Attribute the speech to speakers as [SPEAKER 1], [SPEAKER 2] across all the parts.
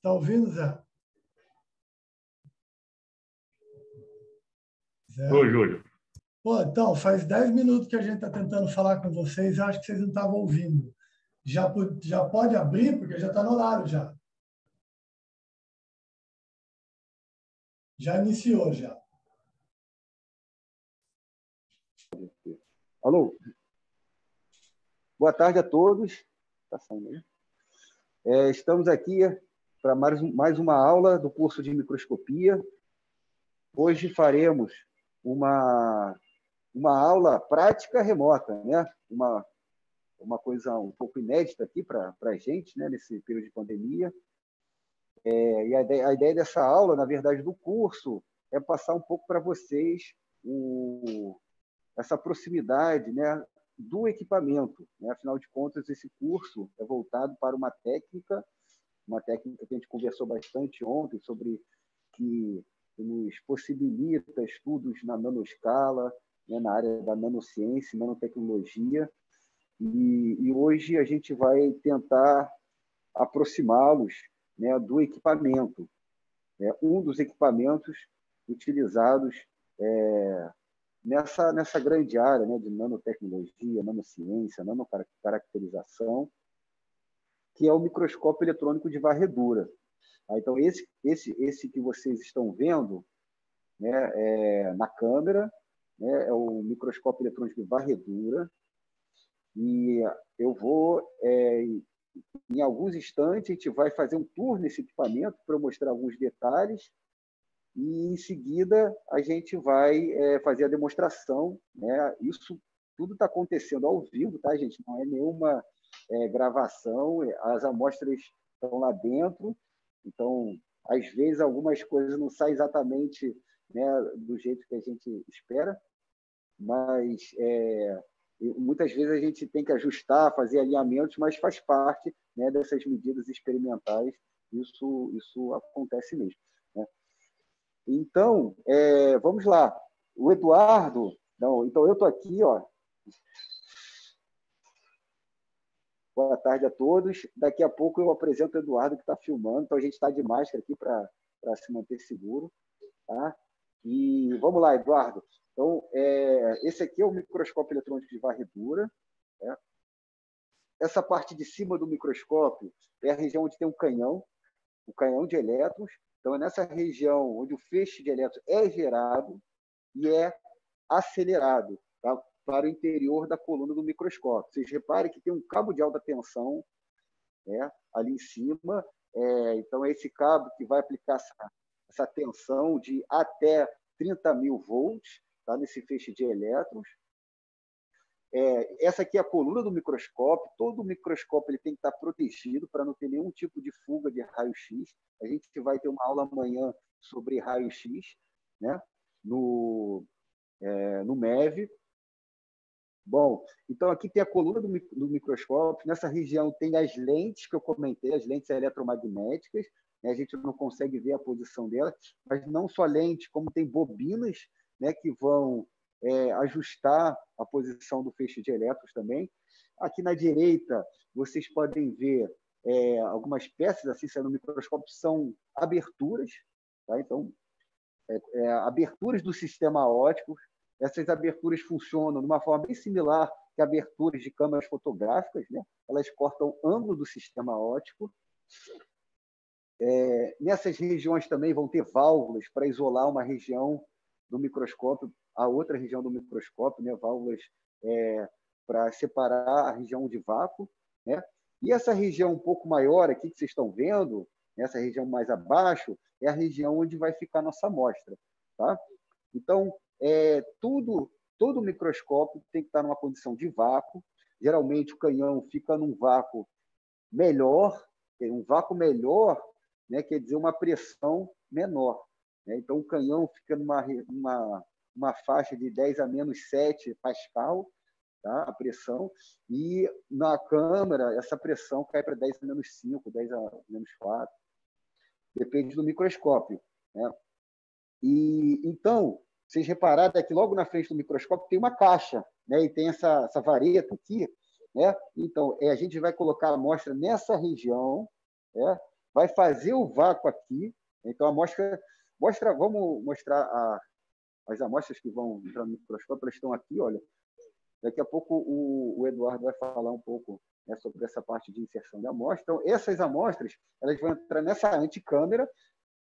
[SPEAKER 1] Está ouvindo, Zé?
[SPEAKER 2] Zé? Oi, Júlio.
[SPEAKER 1] Pô, então, faz 10 minutos que a gente está tentando falar com vocês, eu acho que vocês não estavam ouvindo. Já, já pode abrir, porque já está no horário já. Já iniciou, já.
[SPEAKER 3] Alô? Boa tarde a todos. Tá saindo é, estamos aqui para mais, mais uma aula do curso de microscopia. Hoje faremos uma, uma aula prática remota, né? uma, uma coisa um pouco inédita aqui para a gente, né? nesse período de pandemia. É, e a ideia, a ideia, dessa aula, na verdade, do curso, é passar um pouco para vocês o, essa proximidade né, do equipamento. Né? Afinal de contas, esse curso é voltado para uma técnica, uma técnica que a gente conversou bastante ontem sobre que nos possibilita estudos na nanoscala, né, na área da nanociência, nanotecnologia, e, e hoje a gente vai tentar aproximá-los né, do equipamento, é um dos equipamentos utilizados é, nessa, nessa grande área né, de nanotecnologia, nanociência, nanocaracterização, que é o microscópio eletrônico de varredura. Ah, então, esse, esse, esse que vocês estão vendo né, é, na câmera né, é o microscópio eletrônico de varredura. E eu vou, é, em alguns instantes, a gente vai fazer um tour nesse equipamento para mostrar alguns detalhes e em seguida a gente vai é, fazer a demonstração. Né? Isso tudo está acontecendo ao vivo, tá, gente? Não é nenhuma é, gravação, as amostras estão lá dentro, então às vezes algumas coisas não saem exatamente né, do jeito que a gente espera, mas é, muitas vezes a gente tem que ajustar, fazer alinhamentos, mas faz parte né, dessas medidas experimentais, isso, isso acontece mesmo. Então, é, vamos lá. O Eduardo, não, então eu estou aqui, ó. Boa tarde a todos. Daqui a pouco eu apresento o Eduardo que está filmando, então a gente está de máscara aqui para se manter seguro. Tá? E vamos lá, Eduardo. Então, é, esse aqui é o microscópio eletrônico de varredura. Né? Essa parte de cima do microscópio é a região onde tem um canhão, o canhão de elétrons, então, é nessa região onde o feixe de elétrons é gerado e é acelerado tá? Para o interior da coluna do microscópio. Vocês reparem que tem um cabo de alta tensão né, ali em cima. É, então, é esse cabo que vai aplicar essa, essa tensão de até 30 mil volts tá, nesse feixe de elétrons. É, essa aqui é a coluna do microscópio. Todo microscópio ele tem que estar protegido para não ter nenhum tipo de fuga de raio-x. A gente vai ter uma aula amanhã sobre raio-x, né? No, é, no MEV. Bom, então aqui tem a coluna do, do microscópio. Nessa região tem as lentes que eu comentei, as lentes eletromagnéticas. Né? A gente não consegue ver a posição delas, mas não só lente, como tem bobinas né, que vão é, ajustar a posição do feixe de elétrons também. Aqui na direita, vocês podem ver é, algumas peças assim sendo no microscópio são aberturas, tá? então é, é, aberturas do sistema óptico. Essas aberturas funcionam de uma forma bem similar que aberturas de câmeras fotográficas, né? Elas cortam o ângulo do sistema óptico. É, nessas regiões também vão ter válvulas para isolar uma região do microscópio a outra região do microscópio, né, válvulas é, para separar a região de vácuo. Né? E essa região um pouco maior aqui que vocês estão vendo, essa região mais abaixo, é a região onde vai ficar nossa amostra. Tá? Então, é, tudo, todo microscópio tem que estar numa condição de vácuo. Geralmente, o canhão fica num vácuo melhor, um vácuo melhor né, quer dizer uma pressão menor. Né? Então, o canhão fica numa, numa uma faixa de 10 a menos 7 Pascal, tá? a pressão, e na câmara essa pressão cai para 10 a menos 5, 10 a menos 4, depende do microscópio. Né? E Então, vocês repararam que logo na frente do microscópio tem uma caixa, né? e tem essa, essa vareta aqui, né? Então, é, a gente vai colocar a amostra nessa região, né? vai fazer o vácuo aqui. Então, a amostra. Mostra, vamos mostrar a, as amostras que vão entrar no microscópio, elas estão aqui, olha. Daqui a pouco o, o Eduardo vai falar um pouco né, sobre essa parte de inserção de amostra. Então, essas amostras elas vão entrar nessa anticâmera,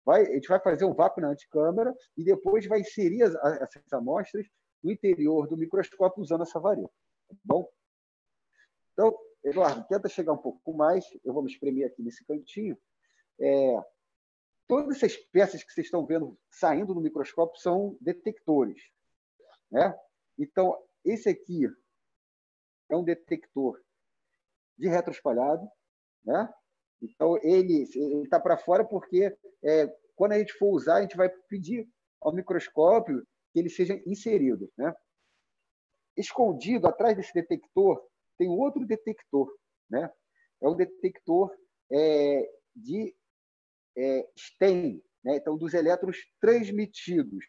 [SPEAKER 3] vai, a gente vai fazer um vácuo na anticâmera e depois vai inserir as, essas amostras no interior do microscópio usando essa vareta. Tá bom? Então, Eduardo, tenta chegar um pouco mais. Eu vou me espremer aqui nesse cantinho. É, todas essas peças que vocês estão vendo saindo do microscópio são detectores. Né? Então, esse aqui é um detector de retroespalhado. Né? Então, ele está para fora porque é, quando a gente for usar, a gente vai pedir ao microscópio que ele seja inserido. Né? Escondido atrás desse detector tem outro detector. Né? É um detector é, de é, STEM, né? então dos elétrons transmitidos.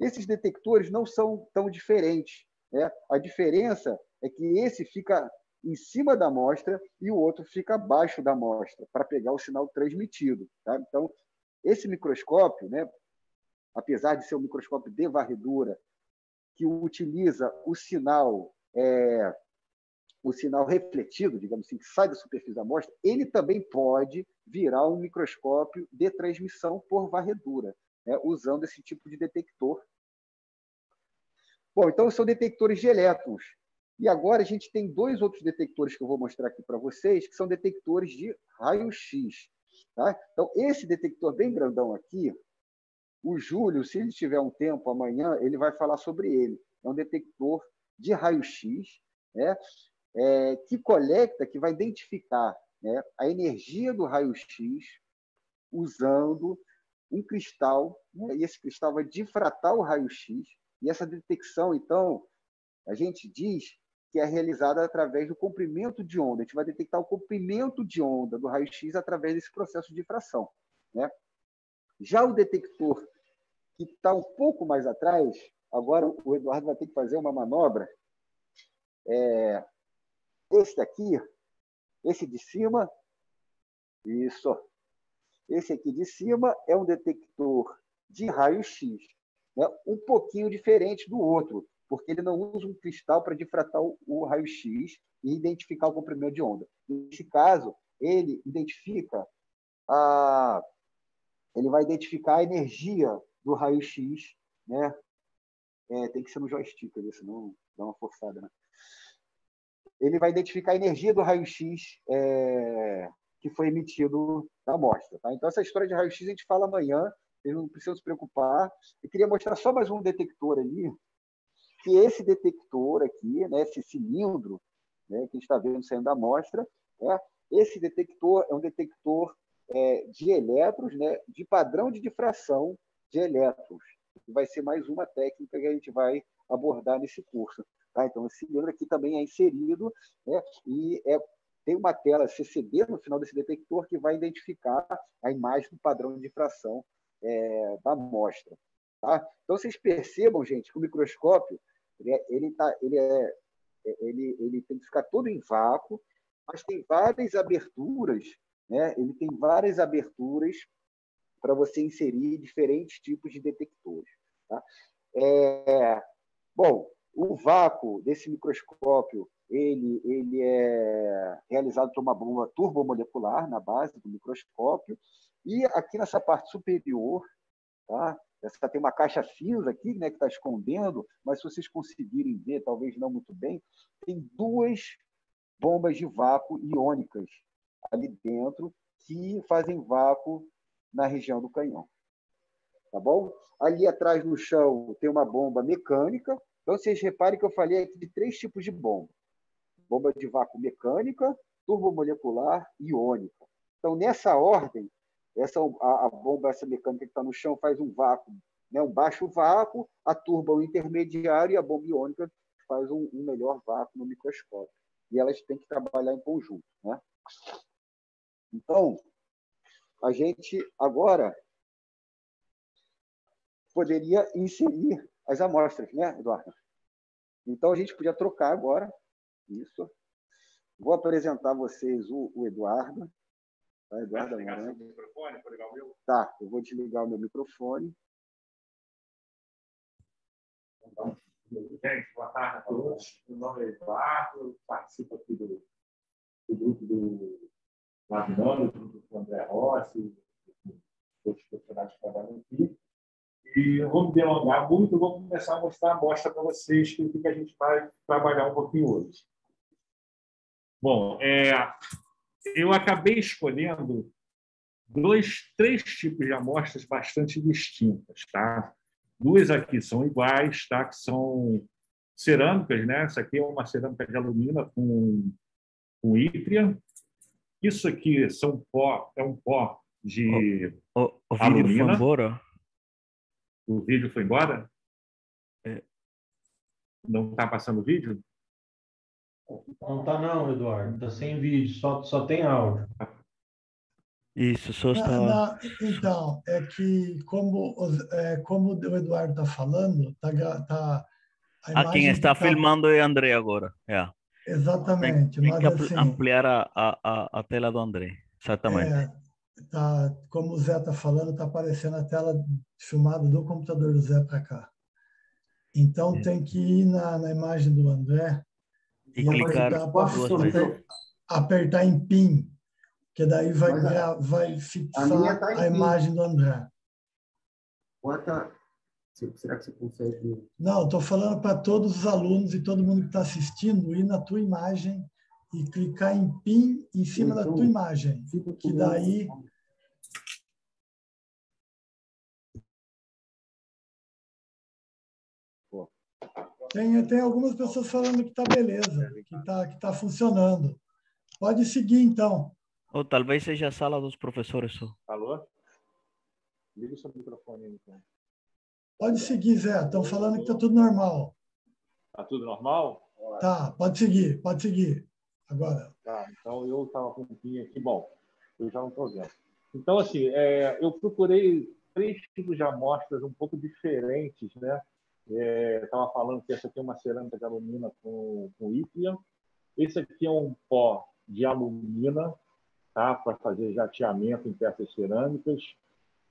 [SPEAKER 3] Esses detectores não são tão diferentes. Né? A diferença é que esse fica em cima da amostra e o outro fica abaixo da amostra para pegar o sinal transmitido. Tá? Então, esse microscópio, né, apesar de ser um microscópio de varredura, que utiliza o sinal é, o sinal refletido, digamos assim, que sai da superfície da amostra, ele também pode virar um microscópio de transmissão por varredura, né, usando esse tipo de detector. Bom, então são detectores de elétrons. E agora a gente tem dois outros detectores que eu vou mostrar aqui para vocês, que são detectores de raio-x. Tá? Então, esse detector bem grandão aqui, o Júlio, se ele tiver um tempo amanhã, ele vai falar sobre ele. É um detector de raio-x, né? É, que coleta, que vai identificar né, a energia do raio-x usando um cristal, né, e esse cristal vai difratar o raio-x, e essa detecção, então, a gente diz que é realizada através do comprimento de onda. A gente vai detectar o comprimento de onda do raio-x através desse processo de difração. Né? Já o detector que está um pouco mais atrás, agora o Eduardo vai ter que fazer uma manobra. É, esse daqui, esse de cima, isso. Esse aqui de cima é um detector de raio-x, né? um pouquinho diferente do outro porque ele não usa um cristal para difratar o, raio-x e identificar o comprimento de onda. Nesse caso, ele identifica a ele vai identificar a energia do raio-x, né? É, tem que ser no joystick, senão dá uma forçada, né? Ele vai identificar a energia do raio-x é, que foi emitido da amostra. Tá? Então, essa história de raio-x a gente fala amanhã, eles não precisam se preocupar. Eu queria mostrar só mais um detector ali, que esse detector aqui, né, esse cilindro né, que a gente está vendo saindo da amostra, né, esse detector é um detector é, de elétrons, né, de padrão de difração de elétrons. Vai ser mais uma técnica que a gente vai abordar nesse curso. Tá? Então, esse cilindro aqui também é inserido né, e é, tem uma tela CCD no final desse detector que vai identificar a imagem do padrão de difração é, da amostra. Tá? Então, vocês percebam, gente, que o microscópio ele, é, ele, tá, ele, é, é, ele, ele tem que ficar todo em vácuo, mas tem várias aberturas, né? ele tem várias aberturas para você inserir diferentes tipos de detectores. Tá? É, bom, o vácuo desse microscópio ele, ele é realizado por uma bomba turbomolecular na base do microscópio e aqui nessa parte superior, tá? Essa tem uma caixa cinza aqui, né, que está escondendo, mas se vocês conseguirem ver, talvez não muito bem, tem duas bombas de vácuo iônicas ali dentro que fazem vácuo na região do canhão. Tá bom? Ali atrás no chão tem uma bomba mecânica. Então vocês reparem que eu falei aqui de três tipos de bomba: bomba de vácuo mecânica, turbomolecular e iônica. Então, nessa ordem, essa, a, a bomba essa mecânica que está no chão faz um vácuo, né, um baixo vácuo, a turba o intermediário e a bomba iônica faz um, um melhor vácuo no microscópio. E elas têm que trabalhar em conjunto. Né? Então, a gente agora poderia inserir as amostras, né, Eduardo? Então, a gente podia trocar agora. Isso. Vou apresentar a vocês o, o Eduardo.
[SPEAKER 4] Tá, Eduardo Amarante. microfone, ligar o meu? Tá, eu vou desligar o meu microfone.
[SPEAKER 2] Então, gente, boa tarde a todos. Meu nome é Eduardo, participo aqui do, do grupo do Lavinano, junto com o André Rossi, outros profissionais que trabalham aqui. E eu vou me delongar muito, vou começar a mostrar a amostra para vocês, que, que a gente vai trabalhar um pouquinho hoje. Bom, é, eu acabei escolhendo dois, três tipos de amostras bastante distintas, tá? Duas aqui são iguais, tá? Que são cerâmicas, né? Essa aqui é uma cerâmica de alumina com, com ítria. Isso aqui são pó, é um pó de
[SPEAKER 5] o, o, o vídeo alumina. foi embora?
[SPEAKER 2] O vídeo foi embora?
[SPEAKER 5] É.
[SPEAKER 2] Não está passando o vídeo?
[SPEAKER 6] Não tá não, Eduardo. Tá sem vídeo, só, só tem áudio.
[SPEAKER 5] Isso, só está.
[SPEAKER 1] Na, então, é que como, é, como o Eduardo está falando, tá, tá,
[SPEAKER 5] a, a quem está tá... filmando é André agora. É.
[SPEAKER 1] Exatamente.
[SPEAKER 5] Tem, tem que assim, ampliar a, a, a tela do André. Exatamente. É,
[SPEAKER 1] tá, como o Zé está falando, está aparecendo a tela filmada do computador do Zé para cá. Então, é. tem que ir na, na imagem do André
[SPEAKER 5] e, e clicar
[SPEAKER 1] apertar, apertar em PIN, que daí vai, a, vai fixar a, tá a imagem do André.
[SPEAKER 4] Bota. Será que você consegue?
[SPEAKER 1] Não, estou falando para todos os alunos e todo mundo que está assistindo ir na tua imagem e clicar em PIN em cima então, da tua imagem. Que daí. Tem, tem algumas pessoas falando que está beleza, que está que tá funcionando. Pode seguir, então.
[SPEAKER 5] Ou talvez seja a sala dos professores. Só.
[SPEAKER 2] Alô? Liga o seu microfone aí, então.
[SPEAKER 1] Pode seguir, Zé. Estão falando que está tudo normal.
[SPEAKER 2] Está tudo normal?
[SPEAKER 1] Tá, pode seguir, pode seguir. Agora.
[SPEAKER 2] Tá, então eu estava com um pouquinho aqui. Bom, eu já não estou vendo. Então, assim, é, eu procurei três tipos de amostras um pouco diferentes, né? Estava é, falando que essa aqui é uma cerâmica de alumina com, com ítria. Esse aqui é um pó de alumina, tá? Para fazer jateamento em peças cerâmicas.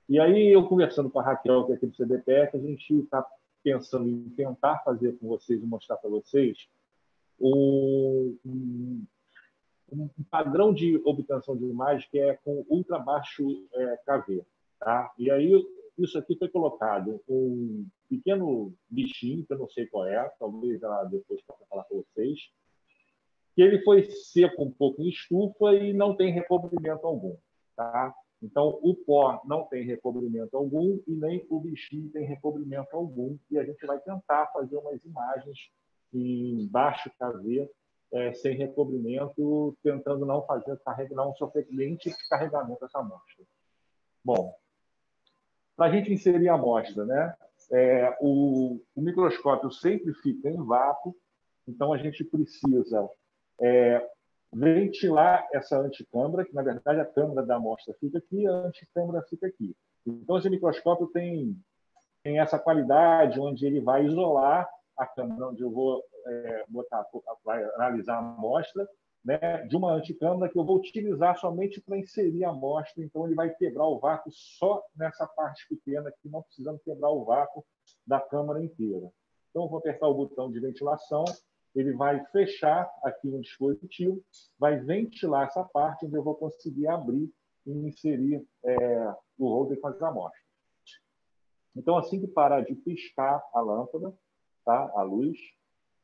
[SPEAKER 2] E aí, eu conversando com a Raquel, que é aqui do CDPF, a gente está pensando em tentar fazer com vocês mostrar para vocês um, um, um, padrão de obtenção de imagem que é com ultra baixo é, KV. Tá? E aí, isso aqui foi colocado um pequeno bichinho, que eu não sei qual é, talvez ela depois possa falar com vocês, que ele foi seco um pouco em estufa e não tem recobrimento algum. Tá? Então, o pó não tem recobrimento algum e nem o bichinho tem recobrimento algum. E a gente vai tentar fazer umas imagens em baixo KV, é, sem recobrimento, tentando não fazer não sofrer cliente de carregamento dessa amostra. Bom, para a gente inserir a amostra, né? É, o, o, microscópio sempre fica em vácuo, então a gente precisa é, ventilar essa anticâmara, que na verdade a câmara da amostra fica aqui, a anticâmara fica aqui. Então esse microscópio tem, tem essa qualidade onde ele vai isolar a câmara onde eu vou é, botar, vai analisar a amostra, né, de uma anticâmara que eu vou utilizar somente para inserir a amostra. Então, ele vai quebrar o vácuo só nessa parte pequena aqui, não precisando quebrar o vácuo da câmara inteira. Então, vou apertar o botão de ventilação, ele vai fechar aqui no dispositivo, vai ventilar essa parte onde eu vou conseguir abrir e inserir é, o holder com as amostras. Então, assim que parar de piscar a lâmpada, tá? a luz,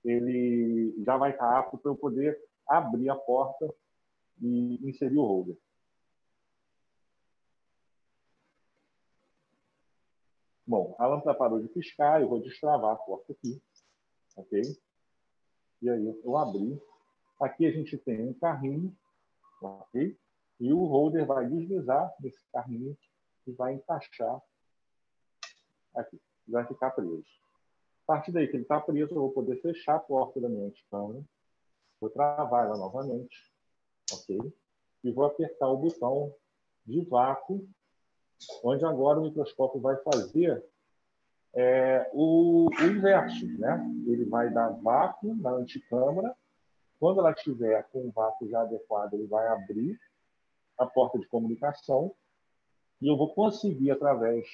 [SPEAKER 2] ele já vai estar apto para eu poder abrir a porta e inserir o holder. Bom, a lâmpada parou de piscar, eu vou destravar a porta aqui, ok? E aí eu abri. Aqui a gente tem um carrinho, ok? E o holder vai deslizar nesse carrinho e vai encaixar aqui. Vai ficar preso. A partir daí que ele está preso, eu vou poder fechar a porta da minha anticâmara, vou travar ela novamente, ok? E vou apertar o botão de vácuo, onde agora o microscópio vai fazer é, o, o, inverso, né? Ele vai dar vácuo na anticâmara. Quando ela estiver com o vácuo já adequado, ele vai abrir a porta de comunicação e eu vou conseguir, através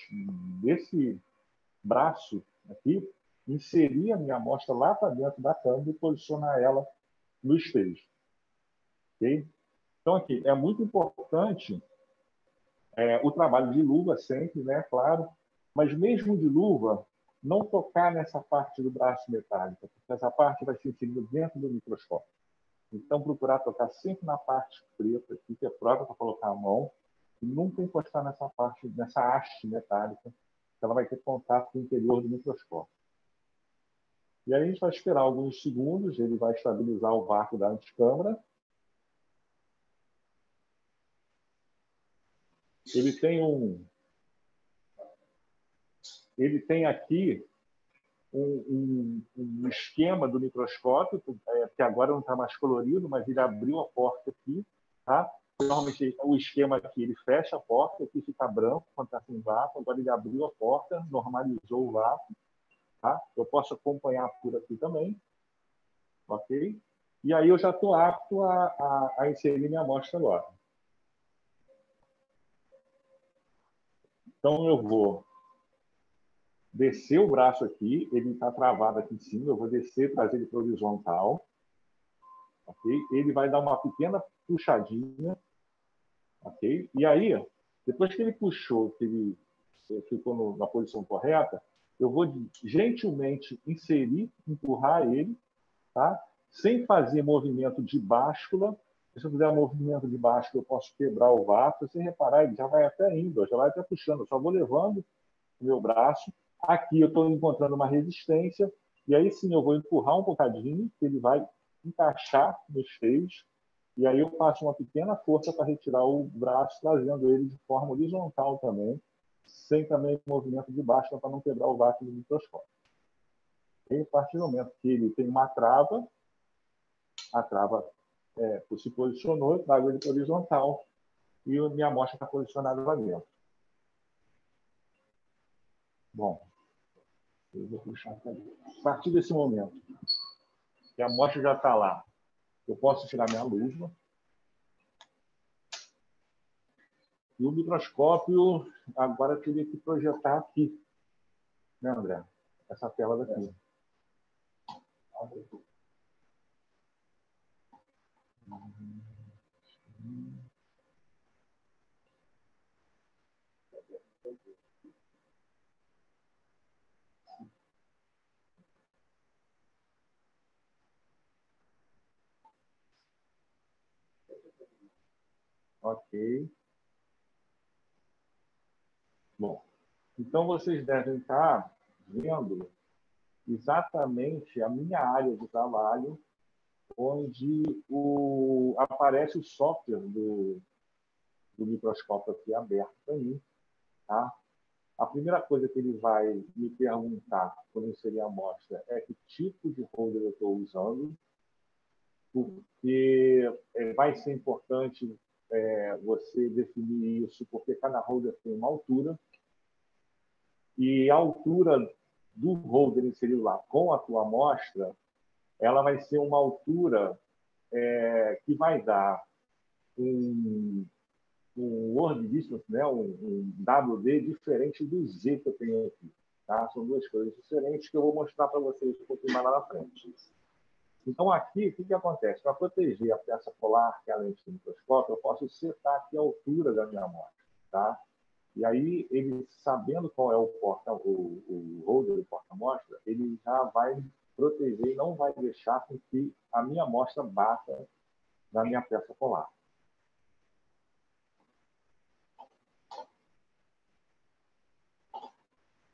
[SPEAKER 2] desse braço aqui, inserir a minha amostra lá para dentro da câmera e posicionar ela no stage. Okay? Então, aqui, é muito importante é, o trabalho de luva sempre, né? Claro, mas mesmo de luva, não tocar nessa parte do braço metálico, porque essa parte vai ser inserida dentro do microscópio. Então, procurar tocar sempre na parte preta, aqui, que é própria para colocar a mão, e nunca encostar nessa parte, nessa haste metálica, que ela vai ter contato com o interior do microscópio. E aí a gente vai esperar alguns segundos, ele vai estabilizar o vácuo da anticâmara. Ele tem um, ele tem aqui um, um, um esquema do microscópio, é, que agora não está mais colorido, mas ele abriu a porta aqui, tá? Normalmente o esquema aqui, ele fecha a porta, aqui fica branco quando está sem vácuo, agora ele abriu a porta, normalizou o vácuo, Tá? Eu posso acompanhar por aqui também. Ok? E aí eu já estou apto a, a, a inserir minha amostra agora. Então eu vou descer o braço aqui, ele está travado aqui em cima, eu vou descer, trazer ele para o horizontal. Ok? Ele vai dar uma pequena puxadinha. Ok? E aí, depois que ele puxou, que ele ficou no, na posição correta, eu vou gentilmente inserir, empurrar ele, tá? sem fazer movimento de báscula. Se eu fizer movimento de báscula, eu posso quebrar o vácuo. Se reparar, ele já vai até indo, já vai até puxando. Eu só vou levando o meu braço. Aqui eu estou encontrando uma resistência. E aí sim eu vou empurrar um bocadinho, ele vai encaixar nos feios. E aí eu faço uma pequena força para retirar o braço, trazendo ele de forma horizontal também sem também movimento de baixo para não quebrar o vácuo do microscópio. E a partir do momento que ele tem uma trava, a trava é, se posicionou, eu trago horizontal e minha amostra está posicionada lá dentro. Bom, eu vou puxar A partir desse momento, que a amostra já está lá, eu posso tirar minha luva, E o microscópio agora teria que projetar aqui, né, André? Essa tela daqui. Ok. Bom, então vocês devem estar vendo exatamente a minha área de trabalho, onde o, aparece o software do, do microscópio aqui aberto para mim. Tá? A primeira coisa que ele vai me perguntar quando inserir a amostra é que tipo de holder eu estou usando, porque é, vai ser importante é, você definir isso, porque cada holder tem uma altura, e a altura do holder inserido lá com a tua amostra, ela vai ser uma altura é, que vai dar um, um word distance, né? um, um WD diferente do Z que eu tenho aqui. Tá? São duas coisas diferentes que eu vou mostrar para vocês um pouquinho mais lá na frente. Então, aqui, o que, que acontece? Para proteger a peça polar, que é a lente do microscópio, eu posso setar aqui a altura da minha amostra. Tá? E aí, ele sabendo qual é o porta, o, o holder do porta-amostra, ele já vai proteger e não vai deixar com que a minha amostra bata na minha peça polar.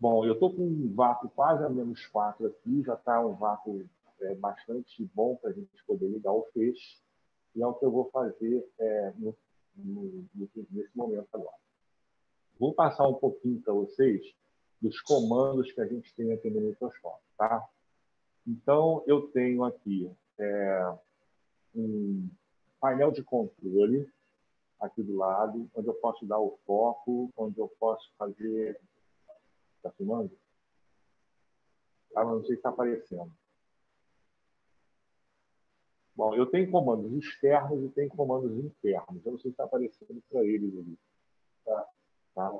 [SPEAKER 2] Bom, eu estou com um vácuo quase a menos 4 aqui, já está um vácuo é, bastante bom para a gente poder ligar o feixe, e é o que eu vou fazer é, no, no, nesse momento agora. Vou passar um pouquinho para vocês dos comandos que a gente tem aqui no microscópio, tá? Então, eu tenho aqui é, um painel de controle aqui do lado, onde eu posso dar o foco, onde eu posso fazer... Está filmando? Ah, não sei se está aparecendo. Bom, eu tenho comandos externos e tenho comandos internos. Eu não sei se está aparecendo para eles ali. Tá?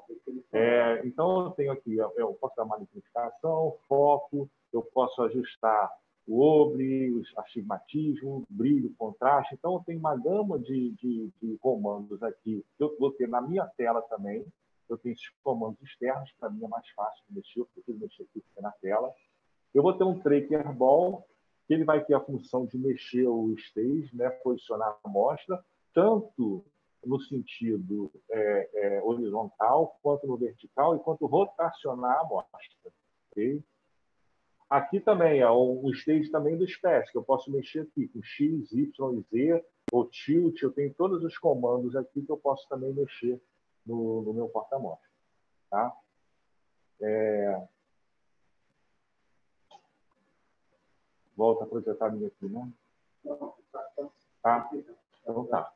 [SPEAKER 2] É, então, eu tenho aqui, eu posso dar uma magnificação, foco, eu posso ajustar o obre, o astigmatismo, brilho, contraste. Então, eu tenho uma gama de, de, de comandos aqui que eu vou ter na minha tela também. Eu tenho esses comandos externos, para mim é mais fácil de mexer, eu preciso mexer aqui na tela. Eu vou ter um tracker ball, que ele vai ter a função de mexer o stage, né, posicionar a amostra, tanto no sentido é, é, horizontal, quanto no vertical, e quanto rotacionar a amostra. Okay? Aqui também é um stage também do SPEC, que eu posso mexer aqui com X, Y e Z, ou tilt, eu tenho todos os comandos aqui que eu posso também mexer no, no meu porta-amostra. Tá? É... Volta a projetar a minha aqui, né? Tá? Então tá.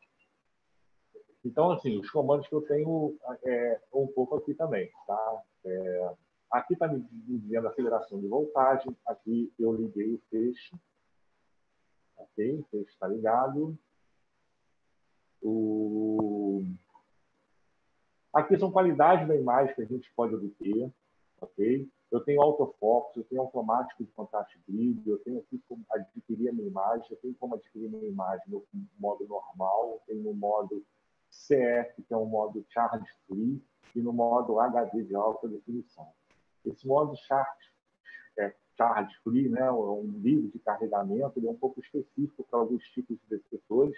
[SPEAKER 2] Então, assim, os comandos que eu tenho é, um pouco aqui também, tá? É, aqui está me dizendo a aceleração de voltagem, aqui eu liguei o feixe, ok? O feixe está ligado. O... Aqui são qualidades da imagem que a gente pode obter, ok? Eu tenho autofoco, eu tenho automático de contraste brilho, eu tenho aqui como adquirir a minha imagem, eu tenho como adquirir a minha imagem no modo normal, eu tenho no modo CF, que é um modo charge free, e no modo HD de alta definição. Esse modo charge, é, charge free, né, um livre de carregamento, ele é um pouco específico para alguns tipos de detectores,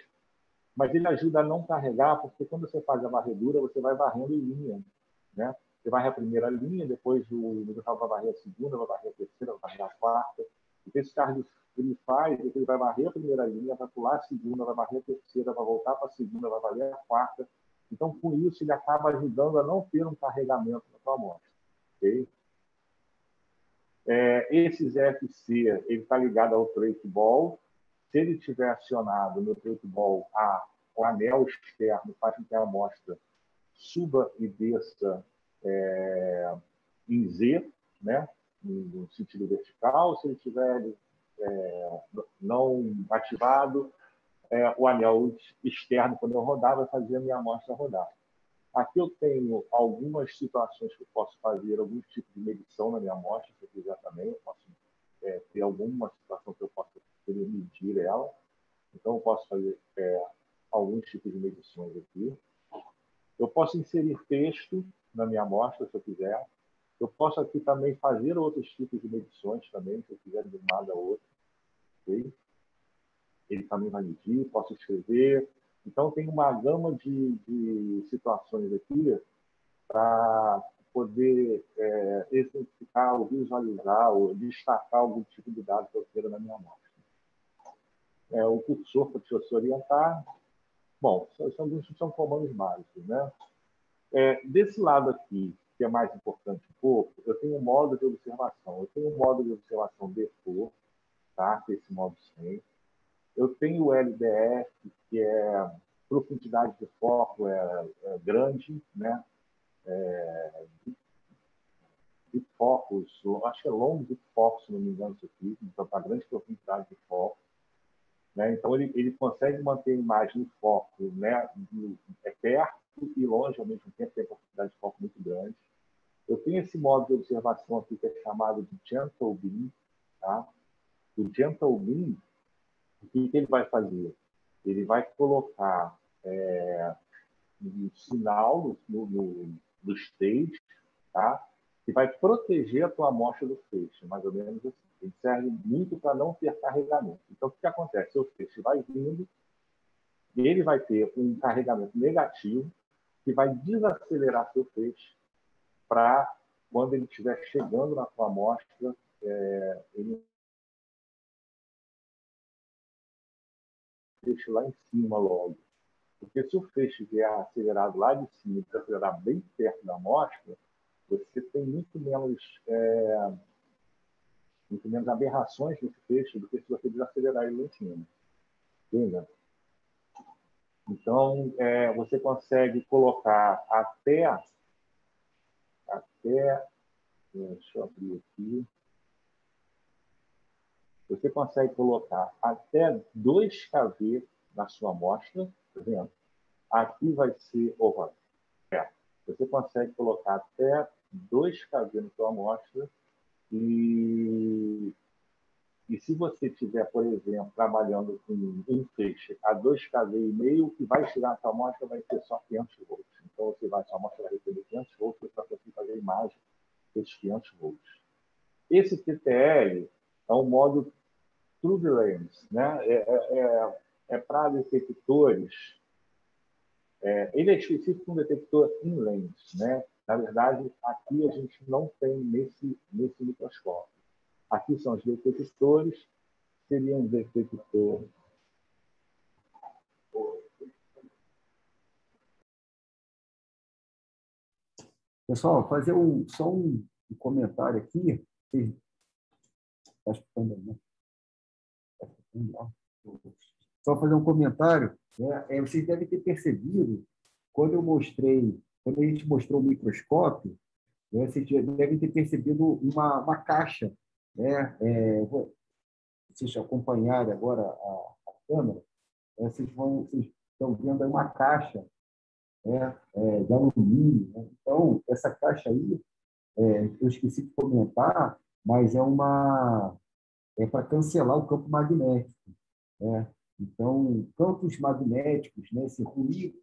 [SPEAKER 2] mas ele ajuda a não carregar, porque quando você faz a varredura, você vai varrendo em linha, né? Você varre a primeira linha, depois o digital vai varrer a segunda, vai varrer a terceira, vai varrer a quarta. E esse cargo ele faz, ele vai varrer a primeira linha, vai pular a segunda, vai varrer a terceira, vai voltar para a segunda, vai varrer a quarta. Então, com isso, ele acaba ajudando a não ter um carregamento na sua amostra. Okay? É, esses FC, ele está ligado ao trackball. Se ele estiver acionado no trackball, a, o anel externo faz com que a amostra suba e desça é, em Z, né, no sentido vertical, se ele estiver é, não ativado, é, o anel externo, quando eu rodar, vai fazer a minha amostra rodar. Aqui eu tenho algumas situações que eu posso fazer, alguns tipos de medição na minha amostra, se eu quiser também, eu posso é, ter alguma situação que eu possa medir ela. Então, eu posso fazer é, alguns tipos de medições aqui. Eu posso inserir texto na minha amostra, se eu quiser. Eu posso aqui também fazer outros tipos de medições também, se eu quiser de um lado a outro. Okay? Ele também vai medir, posso escrever. Então, tem uma gama de, de situações aqui para poder é, exemplificar ou visualizar ou destacar algum tipo de dado que eu queira na minha amostra. É, o cursor para te orientar. Bom, são, são, são comandos básicos, né? É, desse lado aqui, que é mais importante um pouco, eu tenho um modo de observação. Eu tenho um modo de observação default, tá? é esse modo 100. Eu tenho o LDF, que é profundidade de foco é, é grande, né? É, de focos, acho que é longo de foco, se não me engano, isso aqui, então para grande profundidade de foco. Né? Então, ele, ele consegue manter a imagem no foco né? é perto e longe ao mesmo tempo, tem profundidade de foco muito grande. Eu tenho esse modo de observação aqui que é chamado de Gentle Beam. Tá? O Gentle Beam, o que, que ele vai fazer? Ele vai colocar é, um sinal no, no, no stage, tá? que vai proteger a tua amostra do feixe, mais ou menos assim. Ele serve muito para não ter carregamento. Então, o que acontece? O feixe vai vindo, ele vai ter um carregamento negativo, que vai desacelerar seu feixe para, quando ele estiver chegando na sua amostra, é, ele lá em cima logo. Porque se o feixe vier acelerado lá de cima e acelerar bem perto da amostra, você tem muito menos, é, muito menos aberrações nesse feixe do que se você desacelerar ele lá em cima. Entendeu? Então, é, você consegue colocar até, até, deixa eu abrir aqui, você consegue colocar até 2 kV na sua amostra, tá exemplo. Aqui vai ser oval. É. Você consegue colocar até 2 kV na sua amostra e, e se você tiver, por exemplo, trabalhando com um feixe a 2 kV e meio, o que vai tirar a sua amostra vai ser só 500 volts. Então, você vai, sua amostra vai receber 500 volts para conseguir fazer a imagem desses 500 volts. Esse TTL é um modo True Lens, né? é, é, é, é para detectores. É, ele é específico para um detector in lens, né? Na verdade, aqui a gente não tem nesse nesse microscópio. Aqui são os detectores, seria um detector
[SPEAKER 3] Pessoal, fazer um, só um comentário aqui. Está escutando né? Só fazer um comentário. Né? É, vocês devem ter percebido, quando eu mostrei, quando a gente mostrou o microscópio, né, vocês devem ter percebido uma, uma caixa. Né? É, vocês acompanharem agora a, a câmera, é, vocês, vão, vocês estão vendo uma caixa né? é, de alumínio. Né? Então, essa caixa aí, é, eu esqueci de comentar, mas é uma é para cancelar o campo magnético. Né? Então, campos magnéticos, né, esse ruído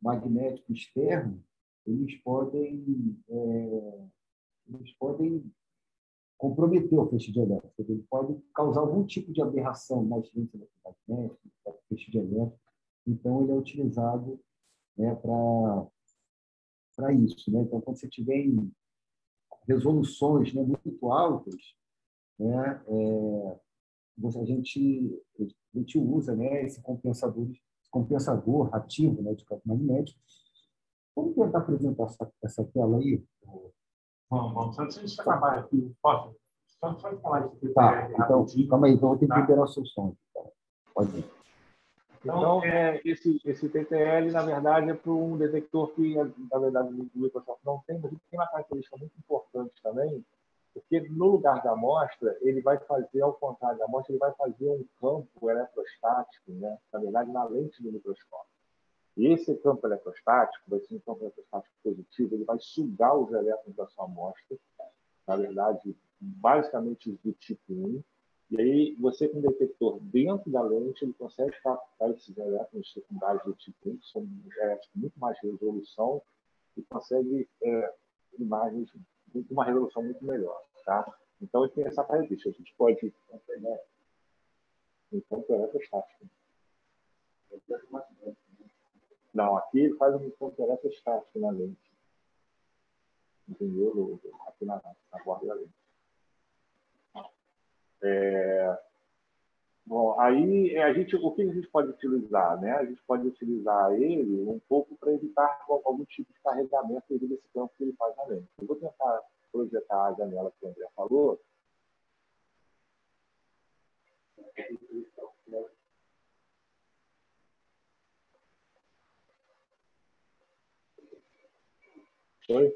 [SPEAKER 3] magnético externo, eles podem, é, eles podem comprometer o feixe de elétrico, ele pode causar algum tipo de aberração na existência eletromagnética, do feixe de elétrico. Então, ele é utilizado né, para isso. Né? Então, quando você tiver resoluções né, muito altas, né, é, a, gente, a gente usa né, esse compensador, compensador ativo né, de campo magnético. Vamos tentar apresentar essa, essa tela aí?
[SPEAKER 7] Vamos, vamos. Antes de acabar aqui, posso? Só, só falar
[SPEAKER 3] isso. Tá, então, calma aí, então vou ter que tá. liberar o seu som. Então. Pode ir.
[SPEAKER 2] Então, é, esse, esse TTL, na verdade, é para um detector que, na verdade, o Microsoft não tem, mas ele tem uma característica muito importante também, porque no lugar da amostra, ele vai fazer, ao contrário da amostra, ele vai fazer um campo eletrostático, né? na verdade, na lente do microscópio. Esse campo eletrostático vai ser um campo eletrostático positivo, ele vai sugar os elétrons da sua amostra, na verdade, basicamente os do tipo 1, e aí, você com detector dentro da lente, ele consegue captar esses elétrons secundários do tipo 1, que são elétrons com muito mais resolução, e consegue é, imagens com uma resolução muito melhor. Tá? Então, ele tem essa característica. A gente pode né, enquanto eletrostático. Não, aqui ele faz um encontro eletrostático na lente. Entendeu? Aqui na, na borda da lente. É, bom, aí é, a gente, o que a gente pode utilizar? Né? A gente pode utilizar ele um pouco para evitar algum tipo de carregamento devido a esse campo que ele faz na lente. Eu vou tentar projetar a janela que o André falou. Oi?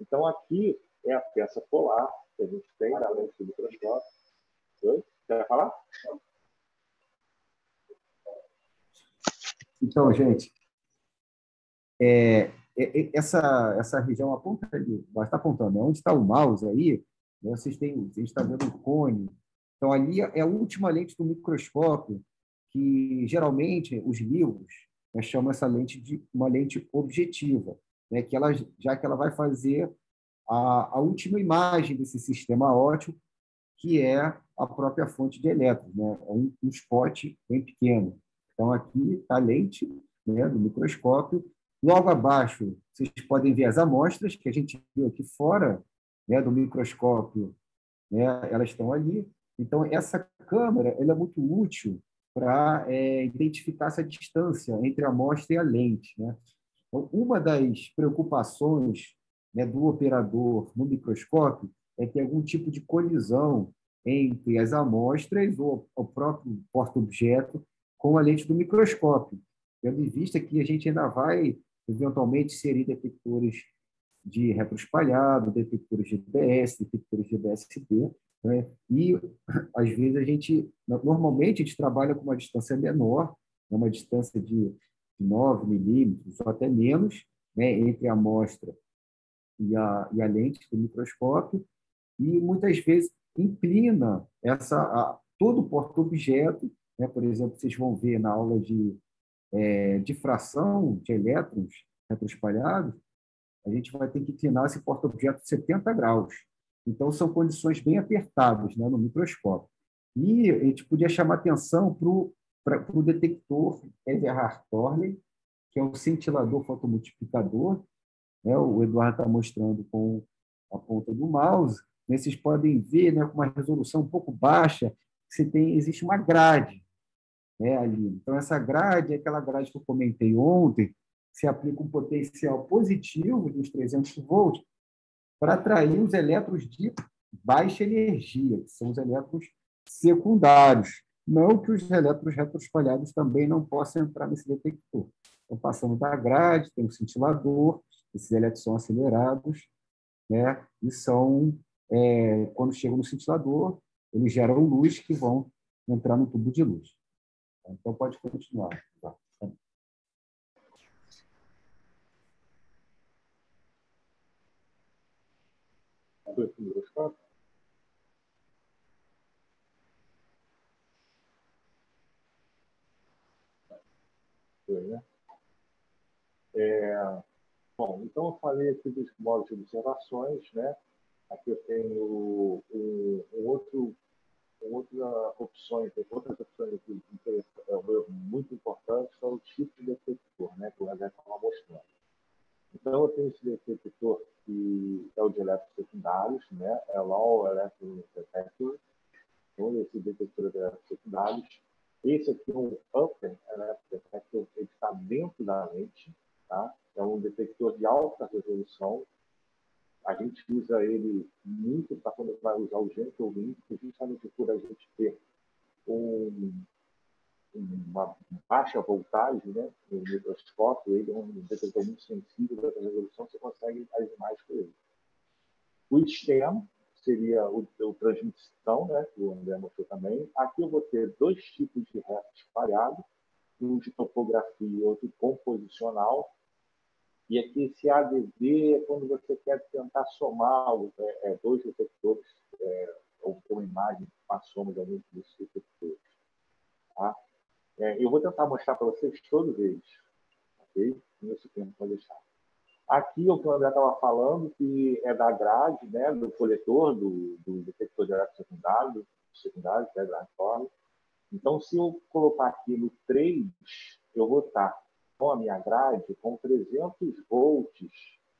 [SPEAKER 2] Então, aqui é a peça polar que a gente tem da lente do microscópio. Oi? Quer falar?
[SPEAKER 3] Então, gente, é, é, é, essa, essa região aponta ali, está apontando, né? onde está o mouse aí, né? vocês têm, você está vendo o cone. Então, ali é a última lente do microscópio, que geralmente os livros né, chamam essa lente de uma lente objetiva, né? que ela, já que ela vai fazer a, a última imagem desse sistema óptico, que é a própria fonte de elétrons, né? É um, um spot bem pequeno. Então, aqui está a lente né, do microscópio. Logo abaixo, vocês podem ver as amostras que a gente viu aqui fora né, do microscópio. Né, elas estão ali. Então, essa câmera ela é muito útil para é, identificar essa distância entre a amostra e a lente. Né? Então, uma das preocupações né, do operador no microscópio é ter algum tipo de colisão entre as amostras ou o próprio porta-objeto com a lente do microscópio. Tendo em vista que a gente ainda vai, eventualmente, inserir detectores de retroespalhado, detectores de DBS, detectores de DSD, né? e às vezes a gente, normalmente a gente trabalha com uma distância menor, né? uma distância de 9 milímetros ou até menos, né? entre a amostra e a, e a lente do microscópio, e muitas vezes inclina essa, a, todo o porta-objeto, né? por exemplo, vocês vão ver na aula de é, difração de elétrons retroespalhados, a gente vai ter que inclinar esse porta-objeto 70 graus. Então, são condições bem apertadas né, no microscópio. E a gente podia chamar atenção para o detector Everhard Thorley, que é o cintilador fotomultiplicador. Né? O Eduardo está mostrando com a ponta do mouse. Né? Vocês podem ver né, com uma resolução um pouco baixa, você tem, existe uma grade né, ali. Então, essa grade é aquela grade que eu comentei ontem, se aplica um potencial positivo de uns 300 volts para atrair os elétrons de baixa energia, que são os elétrons secundários. Não que os elétrons retroespalhados também não possam entrar nesse detector. Então, passando da grade, tem um cintilador, esses elétrons são acelerados, né? e são, é, quando chegam no cintilador, eles geram luz que vão entrar no tubo de luz. Então, pode continuar. Tá?
[SPEAKER 2] Né? É, bom, então eu falei aqui dos modos de observações, né? Aqui eu tenho um, um outro outras opções, outras opções muito importantes são o tipo de detector, né, que o André estava mostrando. Então, eu tenho esse detector que é o de elétrons secundários, né, é LOL Electron Detector, então, esse detector de elétrons secundários. Esse aqui é um Upper Electron Detector, ele está dentro da lente, tá? é um detector de alta resolução, a gente usa ele muito para quando vai usar o gentle link, justamente por a gente ter um, uma baixa voltagem né, no microscópio, ele é um detector muito sensível da resolução, você consegue as imagens com ele. O STEM seria o, o transmissão, né, que o André mostrou também. Aqui eu vou ter dois tipos de reto espalhado, um de topografia e outro composicional. E aqui esse ADV é quando você quer tentar somar é, é, dois detectores, é, ou uma imagem, soma de alguns desses detectores. Tá? É, eu vou tentar mostrar para vocês todos eles. Ok? Nesse tempo para deixar. Aqui o que o André estava falando, que é da grade, né, do coletor, do, do detector de elétron secundário, secundário, que é grade forma. Então, se eu colocar aqui no 3, eu vou estar com a minha grade com 300 volts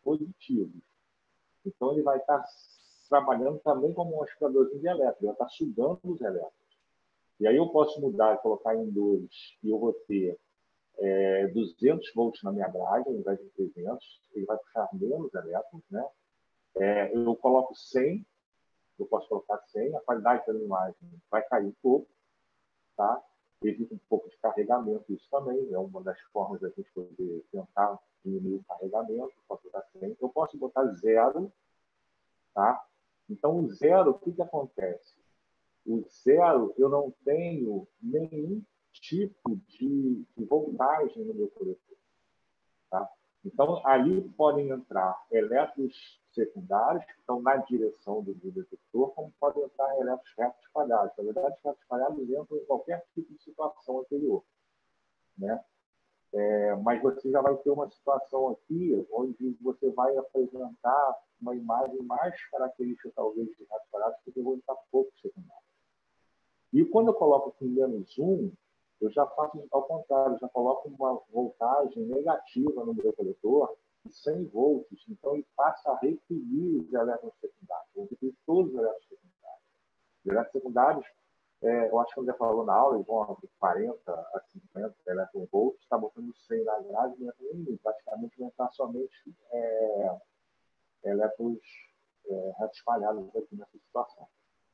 [SPEAKER 2] positivos. Então, ele vai estar trabalhando também como um aspiradorzinho de elétrons, ele vai estar sugando os elétrons. E aí eu posso mudar e colocar em 2 e eu vou ter é, 200 volts na minha grade, ao invés de 300, ele vai puxar menos elétrons, né? É, eu coloco 100, eu posso colocar 100, a qualidade da imagem vai cair um pouco, tá? evita um pouco de carregamento, isso também é uma das formas da gente poder tentar diminuir o carregamento, posso botar 100. Eu posso botar zero, tá? Então, o zero, o que, que acontece? O zero, eu não tenho nenhum tipo de, voltagem no meu coletor. Tá? Então, ali podem entrar elétrons secundários, que estão na direção do, detector, como podem entrar elétrons retos espalhados. Na verdade, os retos espalhados entram em qualquer tipo de situação anterior. Né? É, mas você já vai ter uma situação aqui onde você vai apresentar uma imagem mais característica, talvez, de retos espalhados, porque eu vou entrar pouco secundário. E quando eu coloco aqui menos um, eu já faço ao contrário, já coloco uma voltagem negativa no meu coletor, 100 volts, então ele passa a repelir os elétrons secundários, vou repelir todos os elétrons secundários. Os elétrons secundários, é, eu acho que já falou na aula, eles vão de 40 a 50 elétron volts, está botando 100 na grade, entra nenhum, praticamente vai entrar somente é, elétrons é, espalhados aqui nessa situação.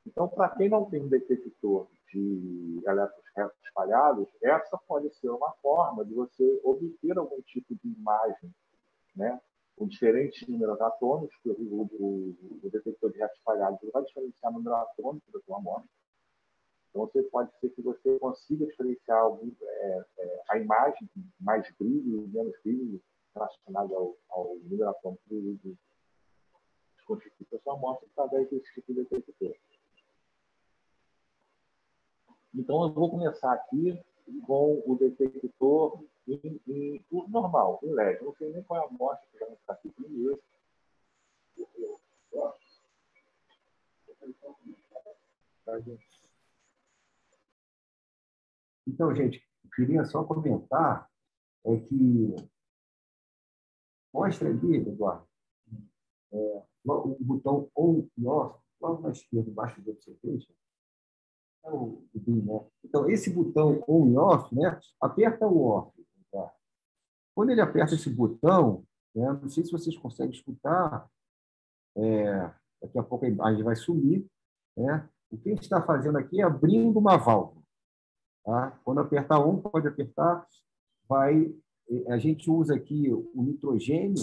[SPEAKER 2] Então, para quem não tem um detector de elétrons retos espalhados, essa pode ser uma forma de você obter algum tipo de imagem né, com diferentes números atômicos, o, o, o, detector de reto espalhado vai diferenciar o número atômico da sua amostra. Então, você pode ser que você consiga diferenciar algum, é, é, a imagem mais brilho e menos brilho relacionado ao, ao número atômico do, do, a sua amostra através desse tipo de detector. Então, eu vou começar aqui com o detector em, em, normal, em LED. Não sei nem qual é a amostra que vai ficar aqui primeiro.
[SPEAKER 3] Então, gente, queria só comentar é que mostra ali, Eduardo, é, o botão on e off, logo na esquerda, embaixo do observation, é né? Então, esse botão on e off, né? aperta o off. Tá? Quando ele aperta esse botão, né? não sei se vocês conseguem escutar, é, daqui a pouco a imagem vai subir, né? o que a gente está fazendo aqui é abrindo uma válvula. Tá? Quando apertar on, pode apertar, vai, a gente usa aqui o nitrogênio